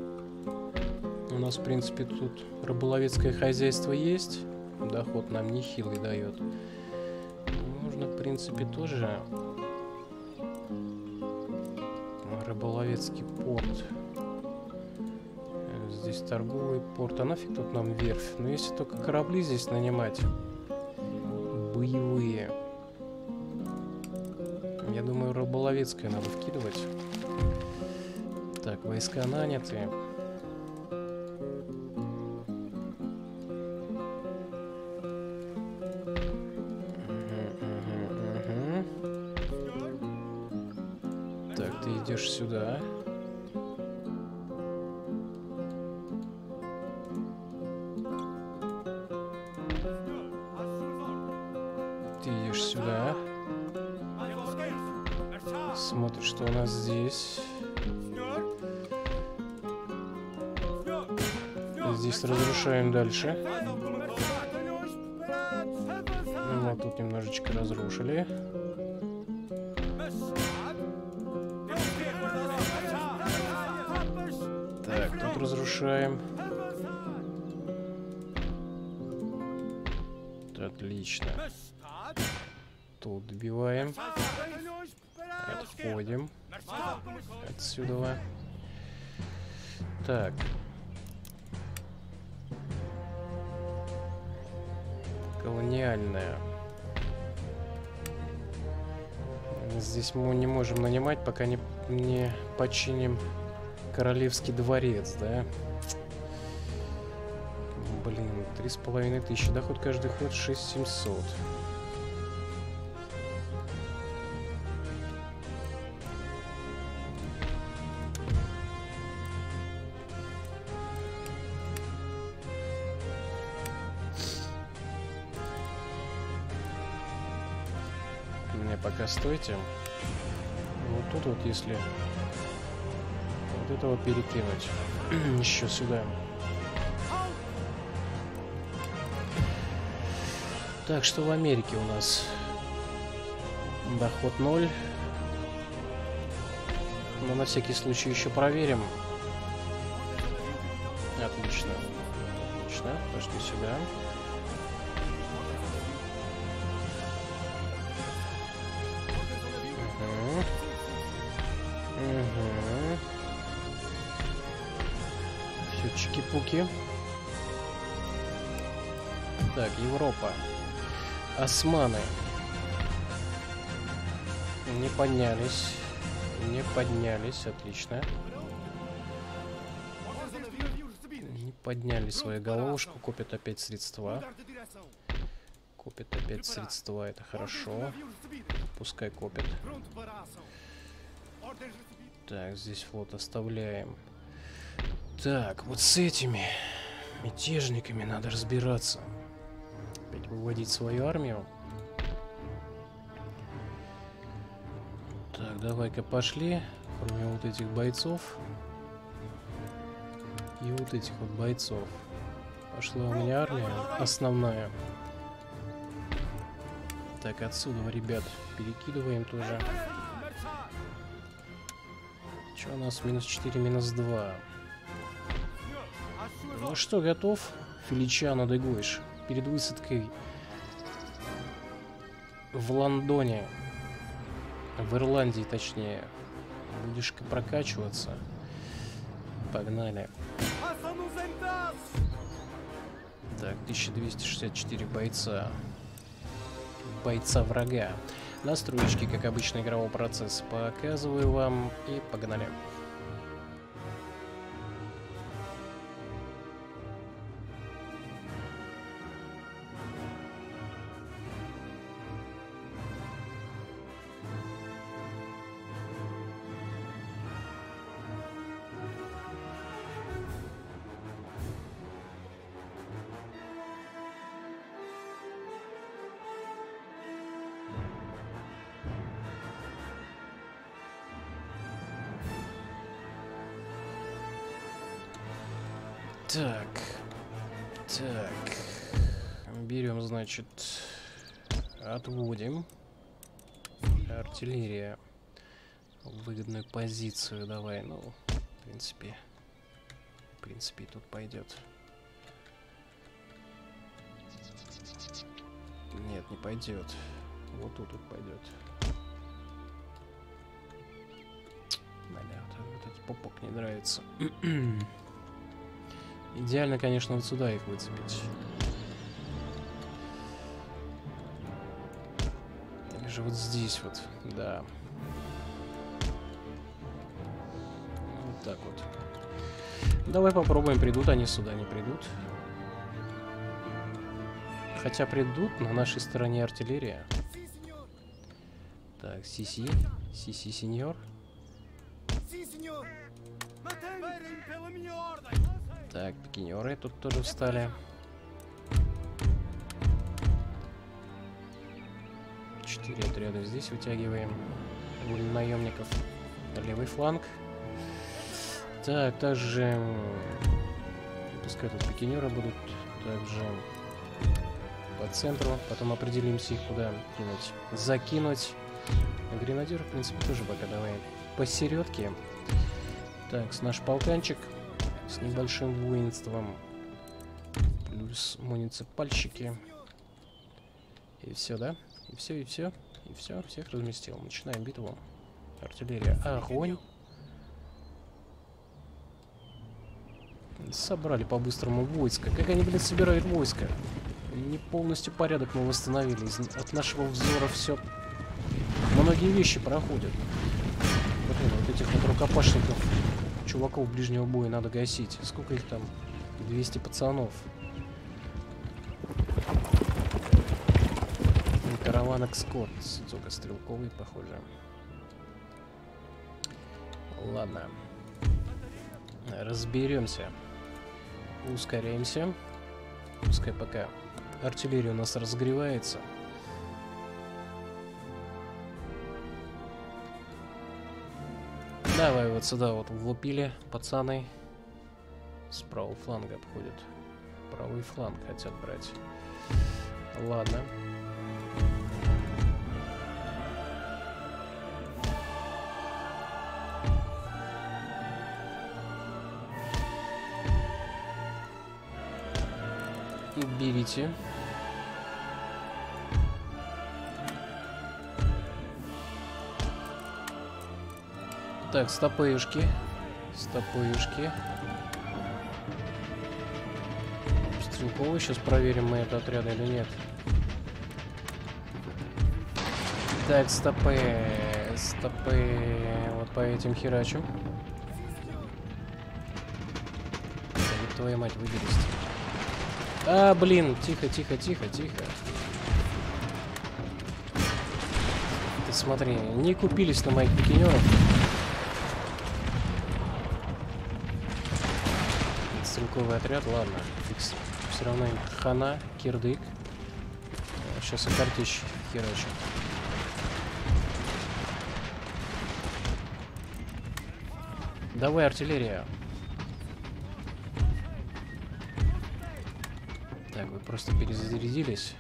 У нас, в принципе, тут рыболовецкое хозяйство есть. Доход нам нехилый дает. Можно, в принципе, тоже рыболовецкий порт здесь торговый порт. А нафиг тут нам верфь? Ну, если только корабли здесь нанимать. Боевые. Думаю, рыболовецкое надо вкидывать. Так, войска наняты. Отлично. Тут добиваем. Отходим. Отсюда. Так, Колониальная. Здесь мы не можем нанимать, пока не, не починим королевский дворец, да? Блин, три с половиной тысячи. Доход каждый ход шесть семьсот. стойте. Вот тут вот, если вот этого перекинуть *clears throat* еще сюда. Так, что в Америке у нас? Доход 0. Но на всякий случай еще проверим. Отлично. Отлично. Пошли сюда. Чики-пуки. Так, Европа. Османы. Не поднялись. Не поднялись, отлично. Не подняли свою головушку, копят опять средства. Копят опять средства, это хорошо. Пускай копят. Так, здесь флот оставляем. Так, вот с этими мятежниками надо разбираться. Опять выводить свою армию. Так, давай-ка пошли. Кроме вот этих бойцов. И вот этих вот бойцов. Пошла у меня армия основная. Так, отсюда, ребят, перекидываем тоже. Что у нас? Минус 4, минус 2. Ну что, готов? Феличано Дегойш. Перед высадкой в Лондоне. В Ирландии, точнее. Будешь прокачиваться. Погнали. Так, 1264 бойца. Бойца врага. Настройки, как обычно, игрового процесса показываю вам. И погнали. Так. Значит, отводим. Артиллерия. Выгодную позицию давай, ну, в принципе. В принципе, тут пойдет. Нет, не пойдет. Вот тут вот пойдет. Бля, вот этот попок не нравится. *clears throat* Идеально, конечно, вот сюда их выцепить. Же вот здесь вот, да. Вот так вот. Давай попробуем, придут они сюда, не придут. Хотя придут, на нашей стороне артиллерия. Так, Сиси. Сиси, сеньор. Так, пикинеры тут тоже встали. Отряда здесь вытягиваем. Наемников. Левый фланг. Так, также... Пускай тут пикинеры будут. Также по центру. Потом определимся их куда кинуть. Закинуть. Гренадер, в принципе, тоже пока давай посередке. Так, наш полканчик с небольшим воинством. Плюс муниципальщики. И все, да? И все, и все. И все, всех разместил. Начинаем битву. Артиллерия. Огонь. Собрали по-быстрому войско. Как они, блин, собирают войско? Не полностью порядок мы восстановили. От нашего взора все... Многие вещи проходят. Блин, вот этих вот рукопашников чуваков ближнего боя надо гасить. Сколько их там? 200 пацанов. Караван Экскорт. Только стрелковый, похоже. Ладно. Разберемся. Ускоряемся. Пускай пока артиллерия у нас разгревается. Давай вот сюда вот влупили, пацаны. С правого фланга обходят. Правый фланг хотят брать. Ладно. Берите. Так, стопоюшки. Стопоюшки. Стрелковый. Сейчас проверим мы это отряда или нет. Так, стопы. Стопы. Вот по этим херачим. твою мать, выберись. А, блин, тихо, тихо, тихо, тихо. Ты смотри, не купились на моих пикинеров. Стрелковый отряд, ладно, фикс. Все равно им хана, кирдык. Сейчас и картечь херачу. Давай, артиллерия. Так, вы просто перезарядились.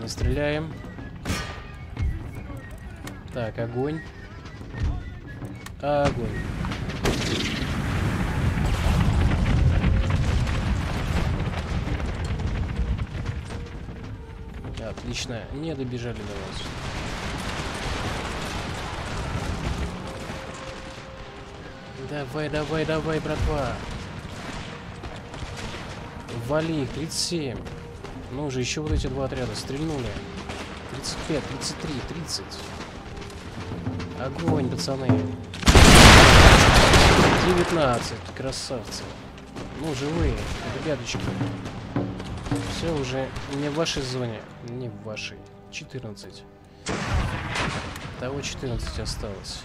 Не стреляем. Так, огонь. Огонь. Отлично. Не добежали до вас. Давай, давай, давай, братва. Вали их, 37. Ну уже еще вот эти два отряда стрельнули. 35, 33, 30. Огонь, пацаны. 19. Красавцы. Ну, живые, ребяточки. Все уже не в вашей зоне. Не в вашей. 14. Того 14 осталось.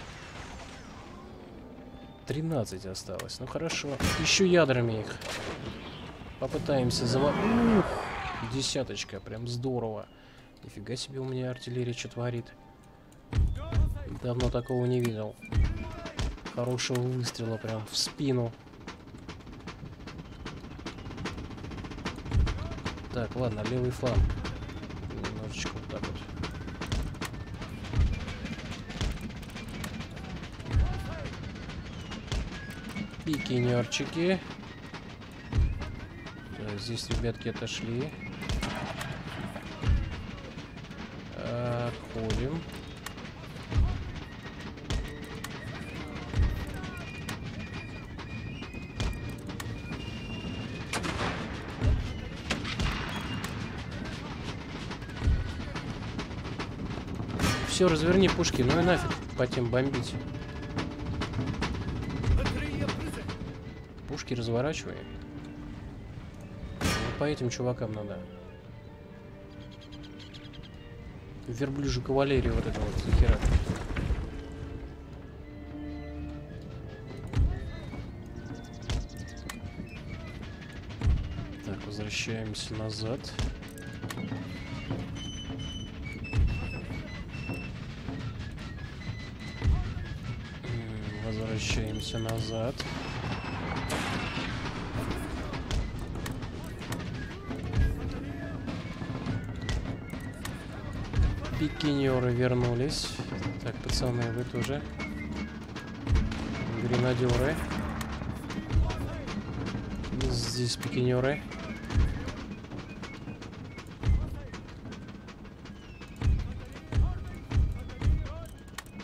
13 осталось. Ну хорошо. Еще ядрами их. Попытаемся зава... Ух! Десяточка. Прям здорово. Нифига себе у меня артиллерия что творит. Давно такого не видел. Хорошего выстрела прям в спину. Так, ладно, левый фланг. Немножечко вот так вот. Пикинерчики. Так, здесь ребятки отошли. Отходим. Все, разверни пушки, ну и нафиг по тем бомбить. Пушки разворачивай. Вот по этим чувакам надо. Верблюжью кавалерию вот это вот захера. Так, возвращаемся назад. Возвращаемся назад. Пикинеры вернулись. Так, пацаны, вы тоже. Гренадеры. Здесь пикинеры.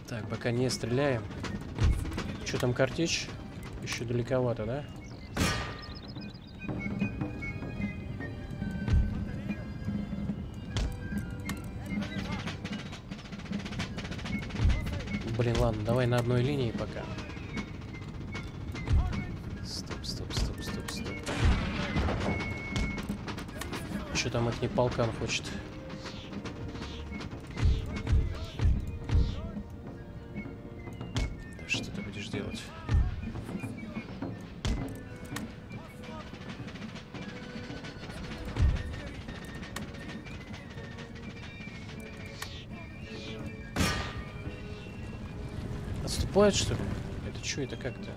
Так, пока не стреляем. Что там, картечь? Еще далековато, да? Ладно, давай на одной линии пока. Стоп, стоп, стоп, стоп, стоп. Что там их не полкан хочет? Отступают, что ли? Это что, это как-то?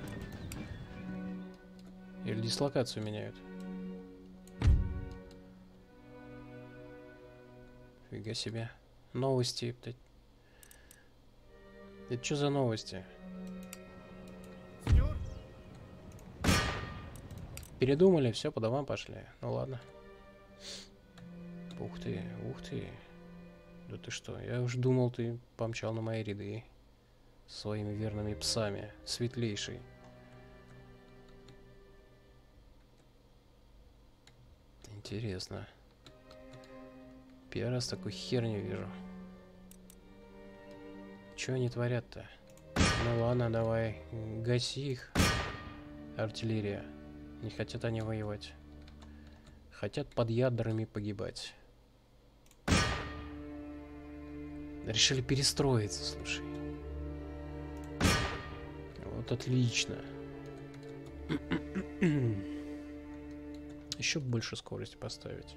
Или дислокацию меняют? Фига себе. Новости, блядь. Это что за новости? Передумали, все, по домам пошли. Ну ладно. Ух ты, ух ты. Да ты что, я уж думал, ты помчал на мои ряды. Своими верными псами. Светлейший. Интересно. Первый раз такой херню вижу. Что они творят-то? Ну ладно, давай, гаси их. Артиллерия. Не хотят они воевать. Хотят под ядрами погибать. Решили перестроиться, слушай. Вот отлично. Еще больше скорости поставить.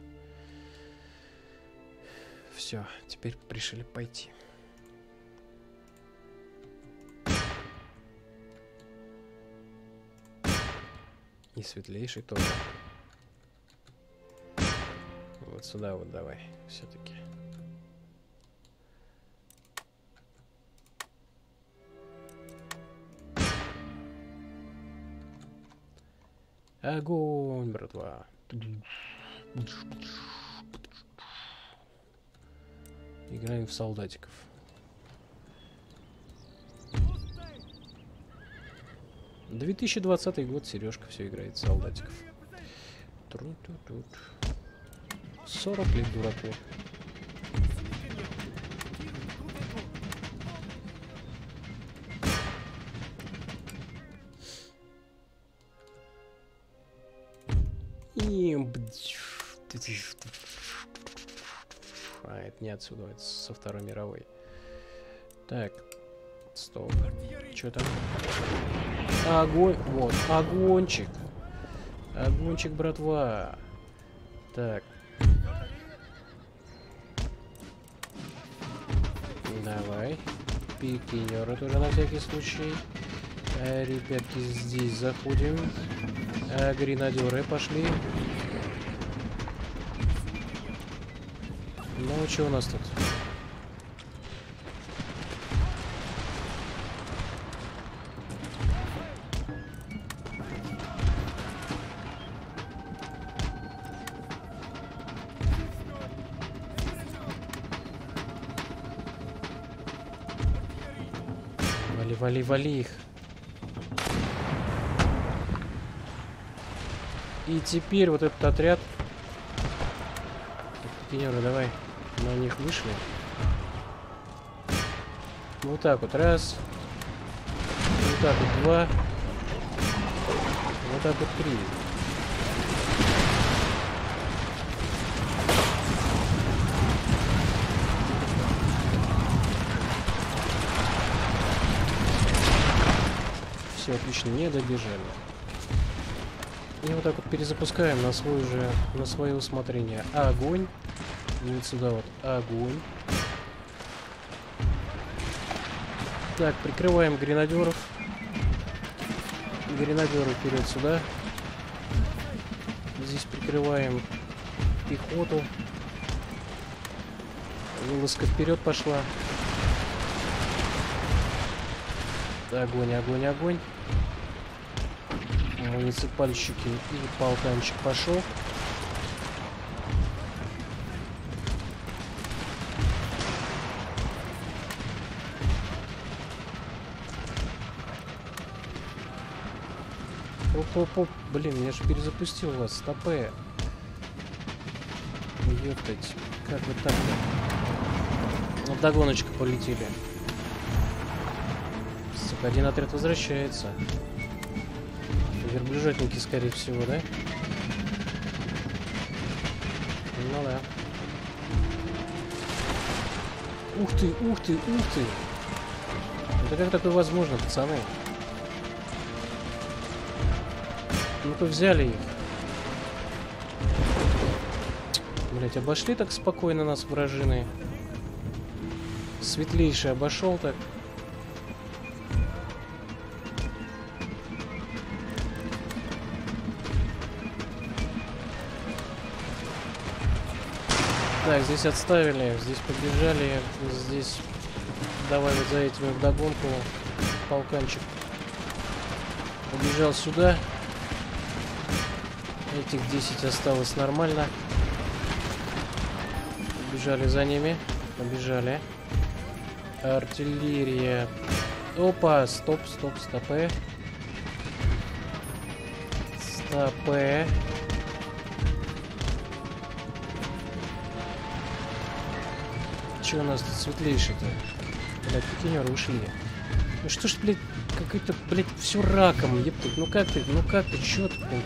Все, теперь решили пойти. И светлейший тоже. Вот сюда вот давай, все-таки. Огонь, братва. Играем в солдатиков. Тысячи двадцатый год, Сережка все играет в солдатиков. Тру -ту -тут. 40 лет дураку. Не отсюда, это со Второй мировой. Так, стоп. Что там? Огонь, вот, огончик. Огончик, братва. Так. Давай. Пикинеры тоже на всякий случай. А, ребятки, здесь заходим. А, гренадеры пошли. Ну, что у нас тут? Вали, вали, вали их. И теперь вот этот отряд. Пикинеры, давай на них вышли. Вот так вот, раз. Вот так вот, два. Вот так вот, три. Все, отлично, не добежали. И вот так вот перезапускаем на свой уже, на свое усмотрение. Огонь. И вот сюда вот огонь. Так, прикрываем гренадеров. Гренадеры вперед сюда. Здесь прикрываем пехоту. Вылазка вперед пошла. Огонь, огонь, огонь. Муниципальщики и полканчик пошел. Блин, я же перезапустил вас, стопе. Ёптать, как вы так-то? Ну, догоночка полетели. Сука, один отряд возвращается. Верблюжатники, скорее всего, да? Ну да. Ух ты, ух ты, ух ты! Это как такое возможно, пацаны? Ну-ка взяли их. Блять, обошли так спокойно нас вражины. Светлейший обошел так. Так, здесь отставили, здесь побежали, здесь давай вот за этими вдогонку полканчик побежал сюда. Этих 10 осталось нормально. Побежали за ними. Побежали. Артиллерия. Опа, стоп, стоп, стопе. Стопе. Че у нас тут светлейший-то? Блять, пикинеры ушли. Ну что ж, блядь, какой-то, блядь, все раком, ептать. Ну как ты, ну как ты, чё ты, блядь?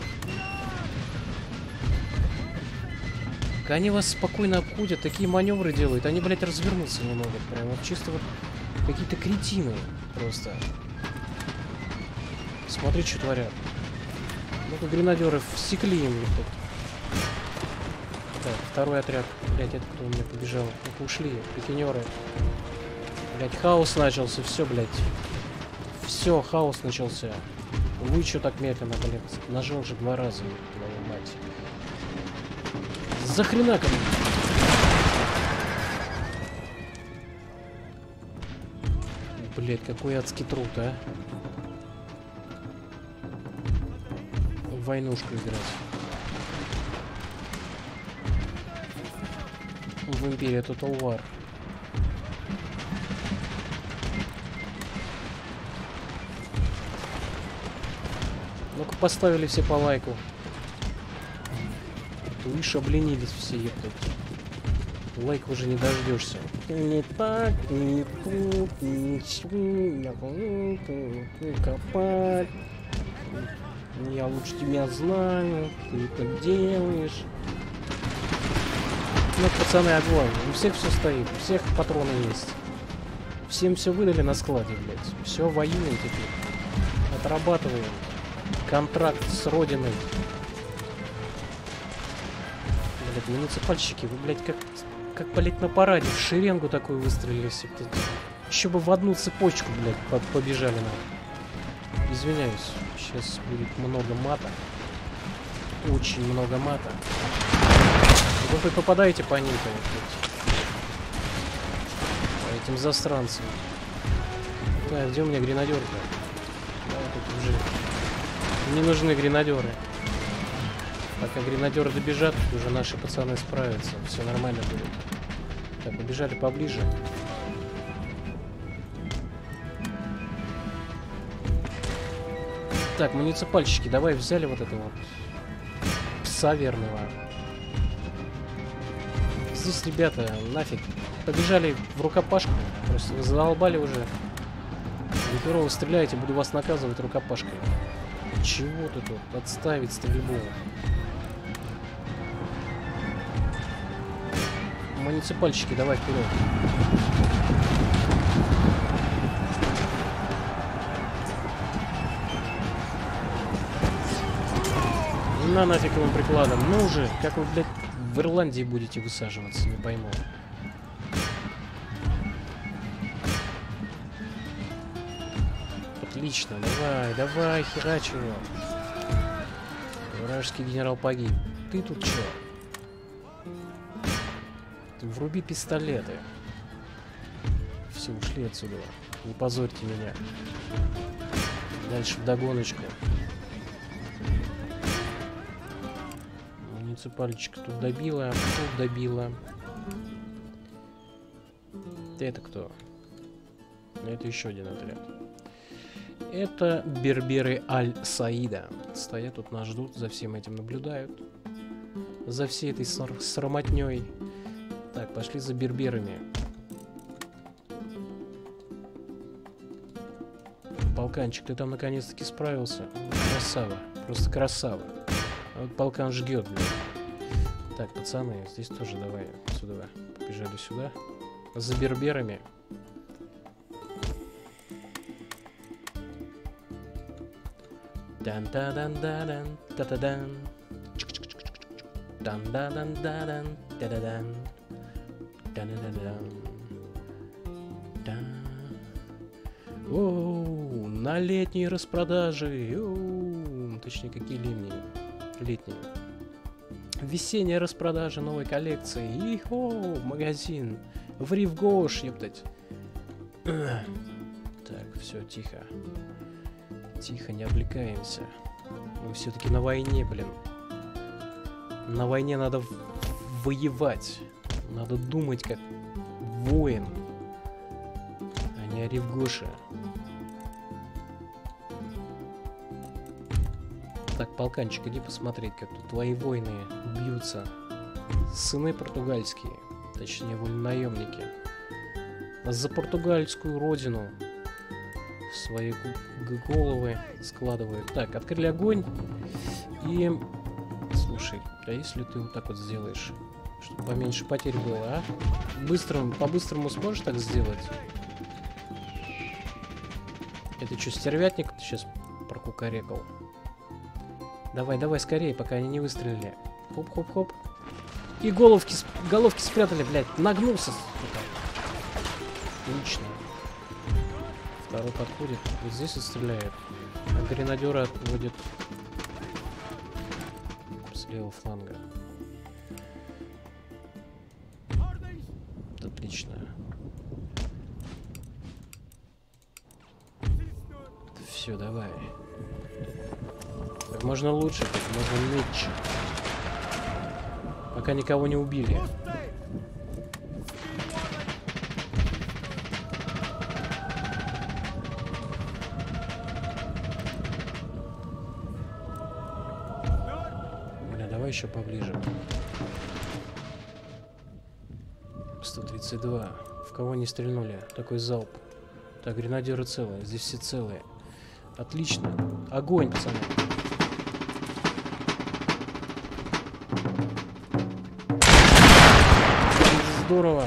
Они вас спокойно обходят, такие маневры делают, они, блядь, развернуться не могут. Прям вот чисто вот какие-то кретины просто. Смотри, что творят. Ну-ка, гренадеры всекли им тут. Так, второй отряд. Блять, это кто у меня побежал? Ну-ка, ушли, пикинеры. Блять, хаос начался, все, блять. Все, хаос начался. Вы что так медленно, блядь? Нажал же два раза, мать. За хрена ко мне? Блять, какой адский труд, а? Войнушку играть. В Империи Total War. Ну-ка поставили все по лайку. Лишь обленились все, ептать. Лайк уже не дождешься. Не так, не тут, не сюда, копать. Я лучше тебя знаю, ты это делаешь. Ну, пацаны, огонь. У всех все стоит, у всех патроны есть. Всем все выдали на складе, блядь. Все воюем теперь. Отрабатываем. Контракт с родиной. Муниципальщики, вы, блядь, как, как, блядь, на параде в шеренгу такую выстрелились. Еще бы в одну цепочку, блядь, по побежали на. Извиняюсь, сейчас будет много мата. Очень много мата. Вы, вы попадаете по ним. По этим засранцам. Так, где у меня гренадер-то? Да, тут уже не нужны гренадеры. Пока гренадеры добежат, уже наши пацаны справятся. Все нормально будет. Так, побежали поближе. Так, муниципальщики, давай взяли вот этого вот пса верного. Здесь, ребята, нафиг. Побежали в рукопашку. Просто вы задолбали уже. Перо, вы стреляете, буду вас наказывать рукопашкой. Чего ты тут? Отставить стрельбу. Муниципальщики, давай вперед. На нафиг его прикладом. Ну уже, как вы, блядь, в Ирландии будете высаживаться, не пойму. Отлично, давай, давай, херач его. Вражеский генерал погиб. Ты тут чё? Ты вруби пистолеты. Все, ушли отсюда. Не позорьте меня. Дальше в догоночку. Муниципальчика тут добила, тут добила. Это кто? Это еще один отряд. Это берберы Аль-Саида. Стоят тут, нас ждут, за всем этим наблюдают. За всей этой ср срамотней. Так, пошли за берберами. Полканчик, ты там наконец-таки справился. Красава. Просто красава. А вот полкан ждет, блин. Так, пацаны, здесь тоже давай сюда. Побежали сюда. За берберами. дан да дан да дан да да дан дан да дан да дан да да дан Оу, на летние распродажи. Оу, точнее, какие летние? Летние. Весенняя распродажа новой коллекции. Ихо, магазин. В Ривгош, ептать. *clears throat* Так, все, тихо. Тихо, не облекаемся. Мы все-таки на войне, блин. На войне надо воевать. Надо думать как воин, а не Оревгоша. Так, полканчик, иди посмотреть, как тут твои воины бьются. Сыны португальские, точнее, наемники. За португальскую родину свои головы складывают. Так, открыли огонь. И... Слушай, а если ты вот так вот сделаешь, чтобы поменьше потерь было, а? Быстрым, по-быстрому сможешь так сделать? Это что, стервятник сейчас прокукарекал? Давай, давай, скорее, пока они не выстрелили. Хоп-хоп-хоп. И головки, головки спрятали, блядь. Нагнулся, сука. Отлично. Второй подходит. Вот здесь и стреляет. А гренадера отводит с левого фланга. Лучше, как можно меньше. Пока никого не убили. Бля, давай еще поближе. 132. В кого не стрельнули? Такой залп. Так, гренадеры целые. Здесь все целые. Отлично. Огонь, пацаны. Здорово.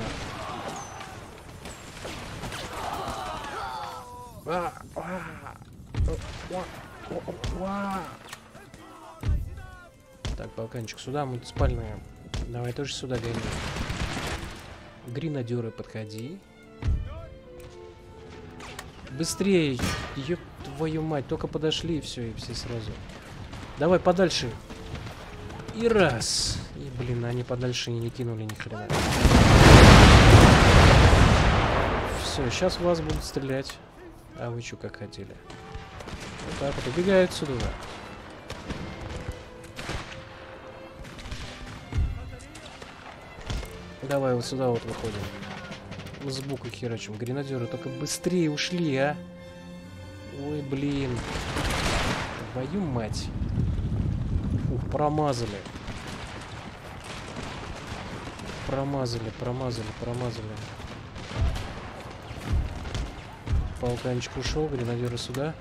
Так, полканчик сюда, муниципальные. Давай тоже сюда гони. Гренадеры, подходи. Быстрее, ёб твою мать, только подошли и все, и все сразу. Давай подальше. И раз. И, блин, они подальше не кинули ни хрена. Все, сейчас вас будут стрелять. А вы что, как хотели? Вот так вот, убегают сюда. Давай вот сюда вот выходим. С бука херачим. Гренадеры только быстрее ушли, а. Ой, блин. Твою мать. Ух, промазали. Промазали, промазали, промазали. Полканчик ушел, гренадеры сюда.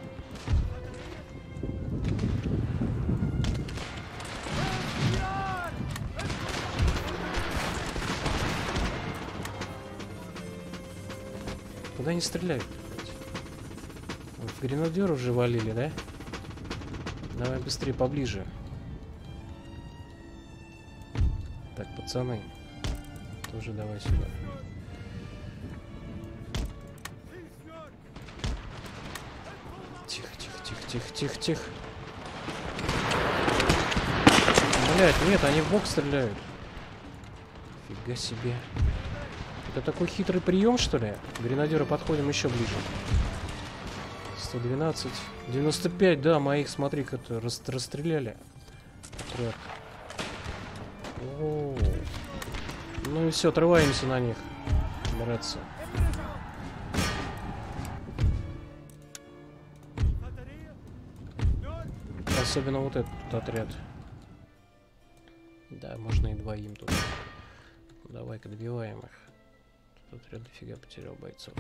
Куда они стреляют? Вот, гренадеров уже валили, да? Давай быстрее поближе. Так, пацаны. Тоже давай сюда. Тихо, тихо, тихо. Блять, нет, они в бок стреляют. Фига себе. Это такой хитрый прием, что ли? Гренадеры подходим еще ближе. 112. 95, да, моих, смотри, как рас расстреляли. -о. Ну и все, отрываемся на них, братцы. Особенно вот этот отряд. Да, можно и двоим тут. Давай-ка добиваем их. Тут отряд дофига потерял бойцов.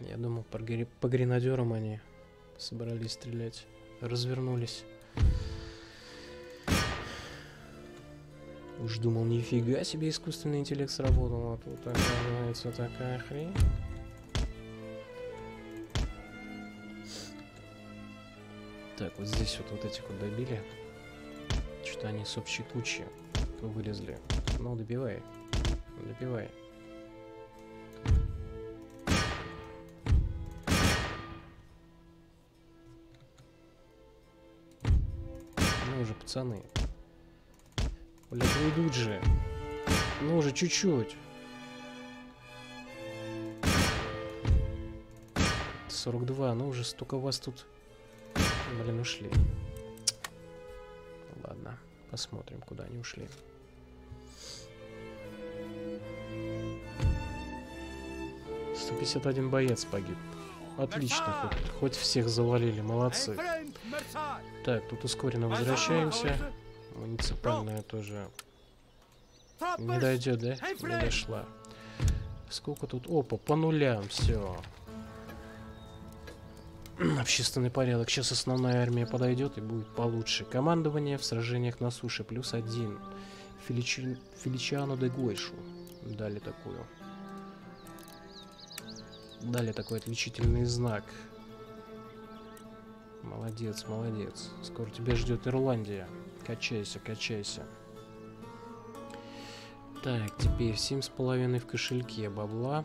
Я думал, по, гри по гренадерам они собрались стрелять. Развернулись. Уж думал, нифига себе искусственный интеллект сработал, а тут оказывается такая хрень. Так, вот здесь вот, вот этих вот добили. Что-то они с общей кучи вылезли. Ну, добивай. Добивай. Ну уже, пацаны. Блядь, идут же. Ну уже чуть-чуть. 42, ну уже столько вас тут... Блин, ушли. Ладно, посмотрим, куда они ушли. Сто пятьдесят один боец погиб. Отлично, хоть, хоть всех завалили, молодцы. Так, тут ускоренно возвращаемся. Муниципальная тоже не дойдет, да? Не дошла. Сколько тут? Опа, по нулям, все. *clears throat* Общественный порядок. Сейчас основная армия подойдет и будет получше. Командование в сражениях на суше плюс один. Феличи... Феличиану де Гойшу. Дали такую. Дали такой отличительный знак. Молодец, молодец. Скоро тебя ждет Ирландия. Качайся, качайся. Так, теперь семь с половиной в кошельке бабла.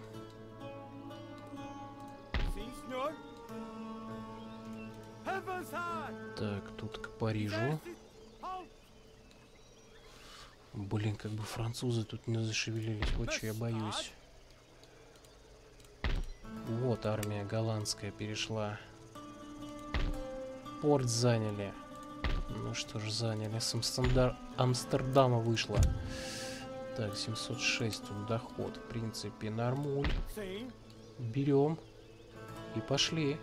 Тут к Парижу. Блин, как бы французы тут не зашевелились. Вот что я боюсь. Вот армия голландская перешла. Порт заняли. Ну что ж, заняли. С Амстерда... Амстердама вышло. Так, 706 тут доход. В принципе, нормуль. Берем. И пошли.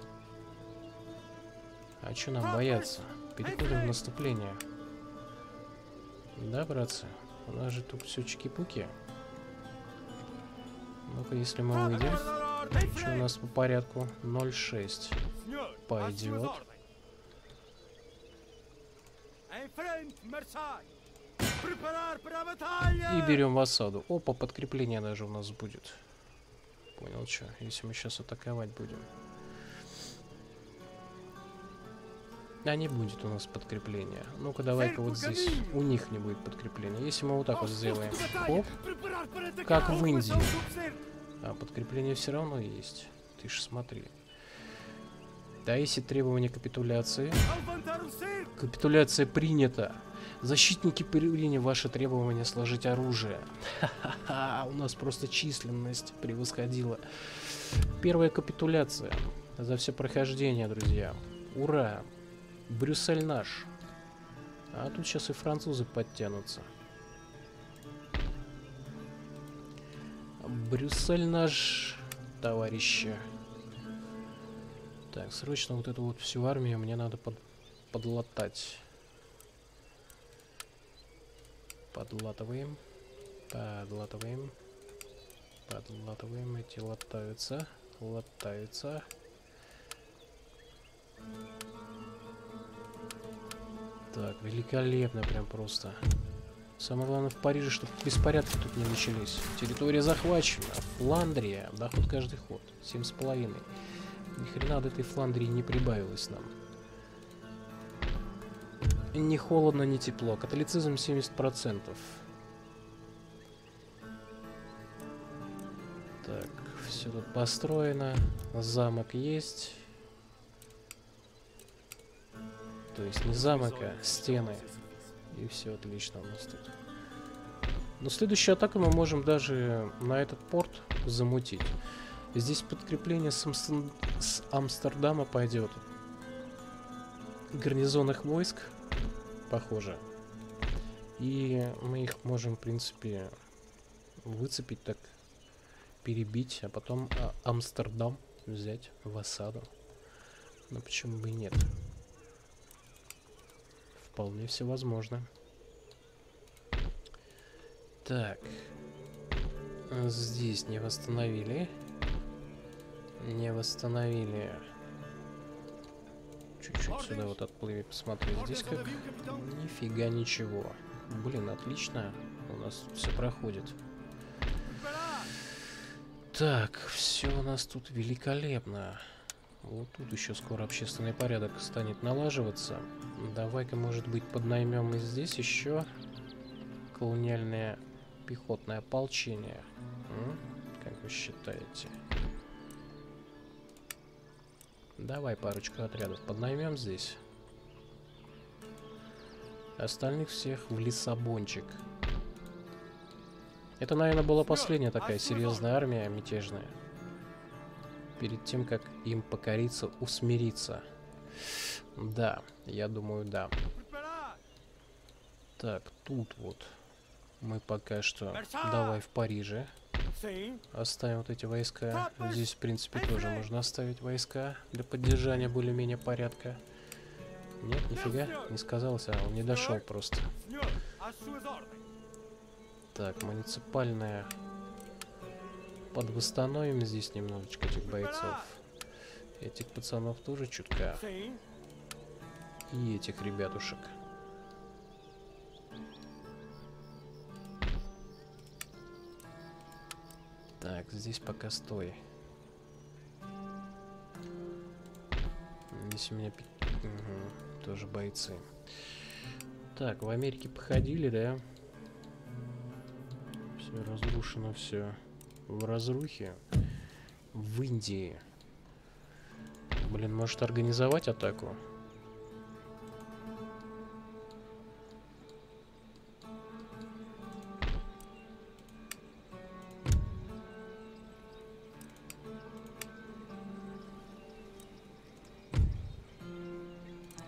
А что нам бояться? Переходим в наступление. Да, братцы? У нас же тут все чики-пуки. Ну-ка, если мы выйдем. Что у нас по порядку? 0,6. Пойдет. И берем в осаду. Опа, подкрепление даже у нас будет. Понял, что? Если мы сейчас атаковать будем. А не будет у нас подкрепления. Ну-ка, давай-ка вот здесь. У них не будет подкрепления. Если мы вот так вот сделаем. Оп. Как в Индии. А подкрепление все равно есть. Ты ж смотри. Да, если требование капитуляции. Капитуляция принята. Защитники приняли ваше требование сложить оружие. Ха-ха-ха, у нас просто численность превосходила. Первая капитуляция за все прохождение, друзья. Ура! Брюссель наш. А тут сейчас и французы подтянутся. Брюссель наш, товарищи. Так, срочно вот эту вот всю армию мне надо под, подлатать. Подлатываем. Подлатываем. Подлатываем. Эти латаются. Латаются. Так, великолепно прям просто. Самое главное в Париже, чтобы беспорядки тут не начались. Территория захвачена. Фландрия. Доход каждый ход. Семь с половиной. Ни хрена от этой Фландрии не прибавилось нам. Не холодно, не тепло. Католицизм 70%. Так, все тут построено. Замок есть. То есть не замок, а стены. И все отлично у нас тут. Но следующую атаку мы можем даже на этот порт замутить. Здесь подкрепление с, Амстер... с Амстердама пойдет. Гарнизонных войск, похоже. И мы их можем, в принципе, выцепить так, перебить, а потом а, Амстердам взять в осаду. Но почему бы и нет? Вполне все возможно. Так. Здесь не восстановили. Не восстановили. Чуть-чуть сюда вот отплыви, посмотри. Здесь как... Нифига ничего. Блин, отлично. У нас все проходит. Так, все у нас тут великолепно. Вот тут еще скоро общественный порядок станет налаживаться. Давай-ка, может быть, поднаймем и здесь еще колониальное пехотное ополчение. М? Как вы считаете? Давай парочку отрядов поднаймем здесь. Остальных всех в Лиссабончик. Это, наверное, была последняя такая серьезная армия мятежная перед тем, как им покориться, усмириться. Да, я думаю, да. Так, тут вот мы пока что давай в Париже. Оставим вот эти войска. Здесь, в принципе, тоже можно оставить войска для поддержания более-менее порядка. Нет, нифига, не сказался, а он не дошел просто. Так, муниципальная Подвосстановим здесь немножечко этих бойцов. Этих пацанов тоже чутка. И этих ребятушек. Так, здесь пока стой. Здесь у меня угу, тоже бойцы. Так, в Америке походили, да? Все разрушено, все в разрухе. В Индии. Блин, может организовать атаку?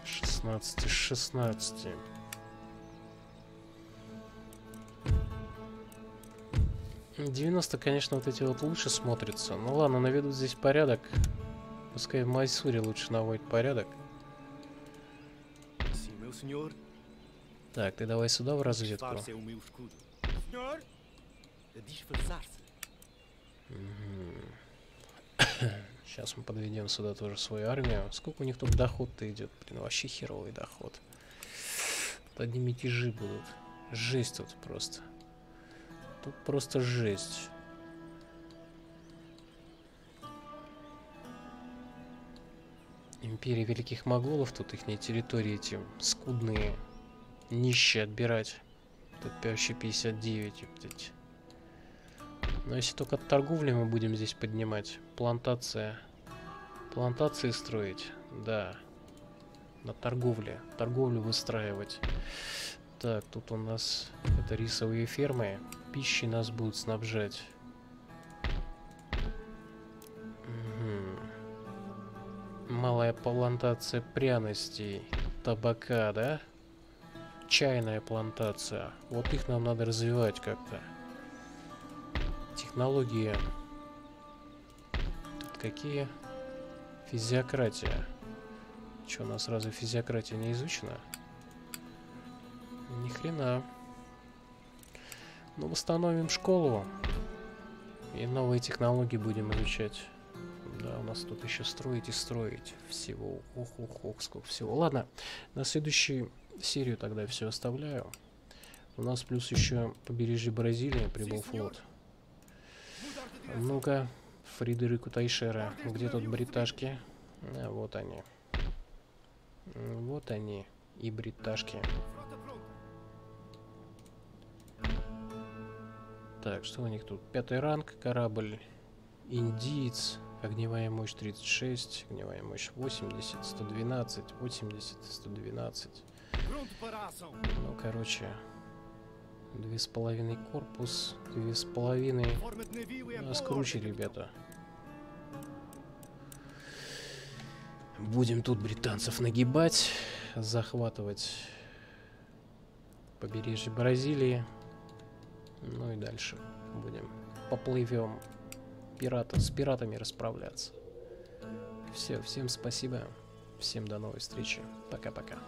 Шестнадцати, шестнадцати. 90, конечно, вот эти вот лучше смотрятся. Ну ладно, наведут здесь порядок. Пускай в Майсуре лучше наводит порядок. Так, ты давай сюда в разведку. Сейчас *coughs* мы подведем сюда тоже свою армию. Сколько у них тут доход-то идет? Блин, вообще херовый доход. Тут одни мятежи будут. Жесть тут просто. Тут просто жесть. Империя Великих Моголов, тут их территории эти скудные, нищие отбирать. Тут вообще 59, блядь. Но если только торговли мы будем здесь поднимать, плантация, плантации строить, да, на торговле, торговлю выстраивать. Так, тут у нас это рисовые фермы пищей нас будут снабжать. Малая плантация пряностей, табака, да? Чайная плантация. Вот их нам надо развивать как-то. Технологии. Тут какие? Физиократия. Что, у нас разве физиократия не изучена? Ни хрена. Ну, восстановим школу. И новые технологии будем изучать. Да, у нас тут еще строить и строить всего. Ох, ох, ох, сколько всего. Ладно, на следующую серию тогда все оставляю. У нас плюс еще побережье Бразилии прибыл флот. Ну-ка, Фридерику Тайшера. Где тут бриташки? А, вот они. Вот они и бриташки. Так, что у них тут? Пятый ранг, корабль, индиец, огневая мощь 36, огневая мощь 80, 112, 80, 112. Ну, короче, две с половиной корпус, две с половиной. Нас круче, ребята. Будем тут британцев нагибать, захватывать побережье Бразилии. Ну и дальше будем поплывем пирата, с пиратами расправляться. Все, всем спасибо. Всем до новой встречи. Пока-пока.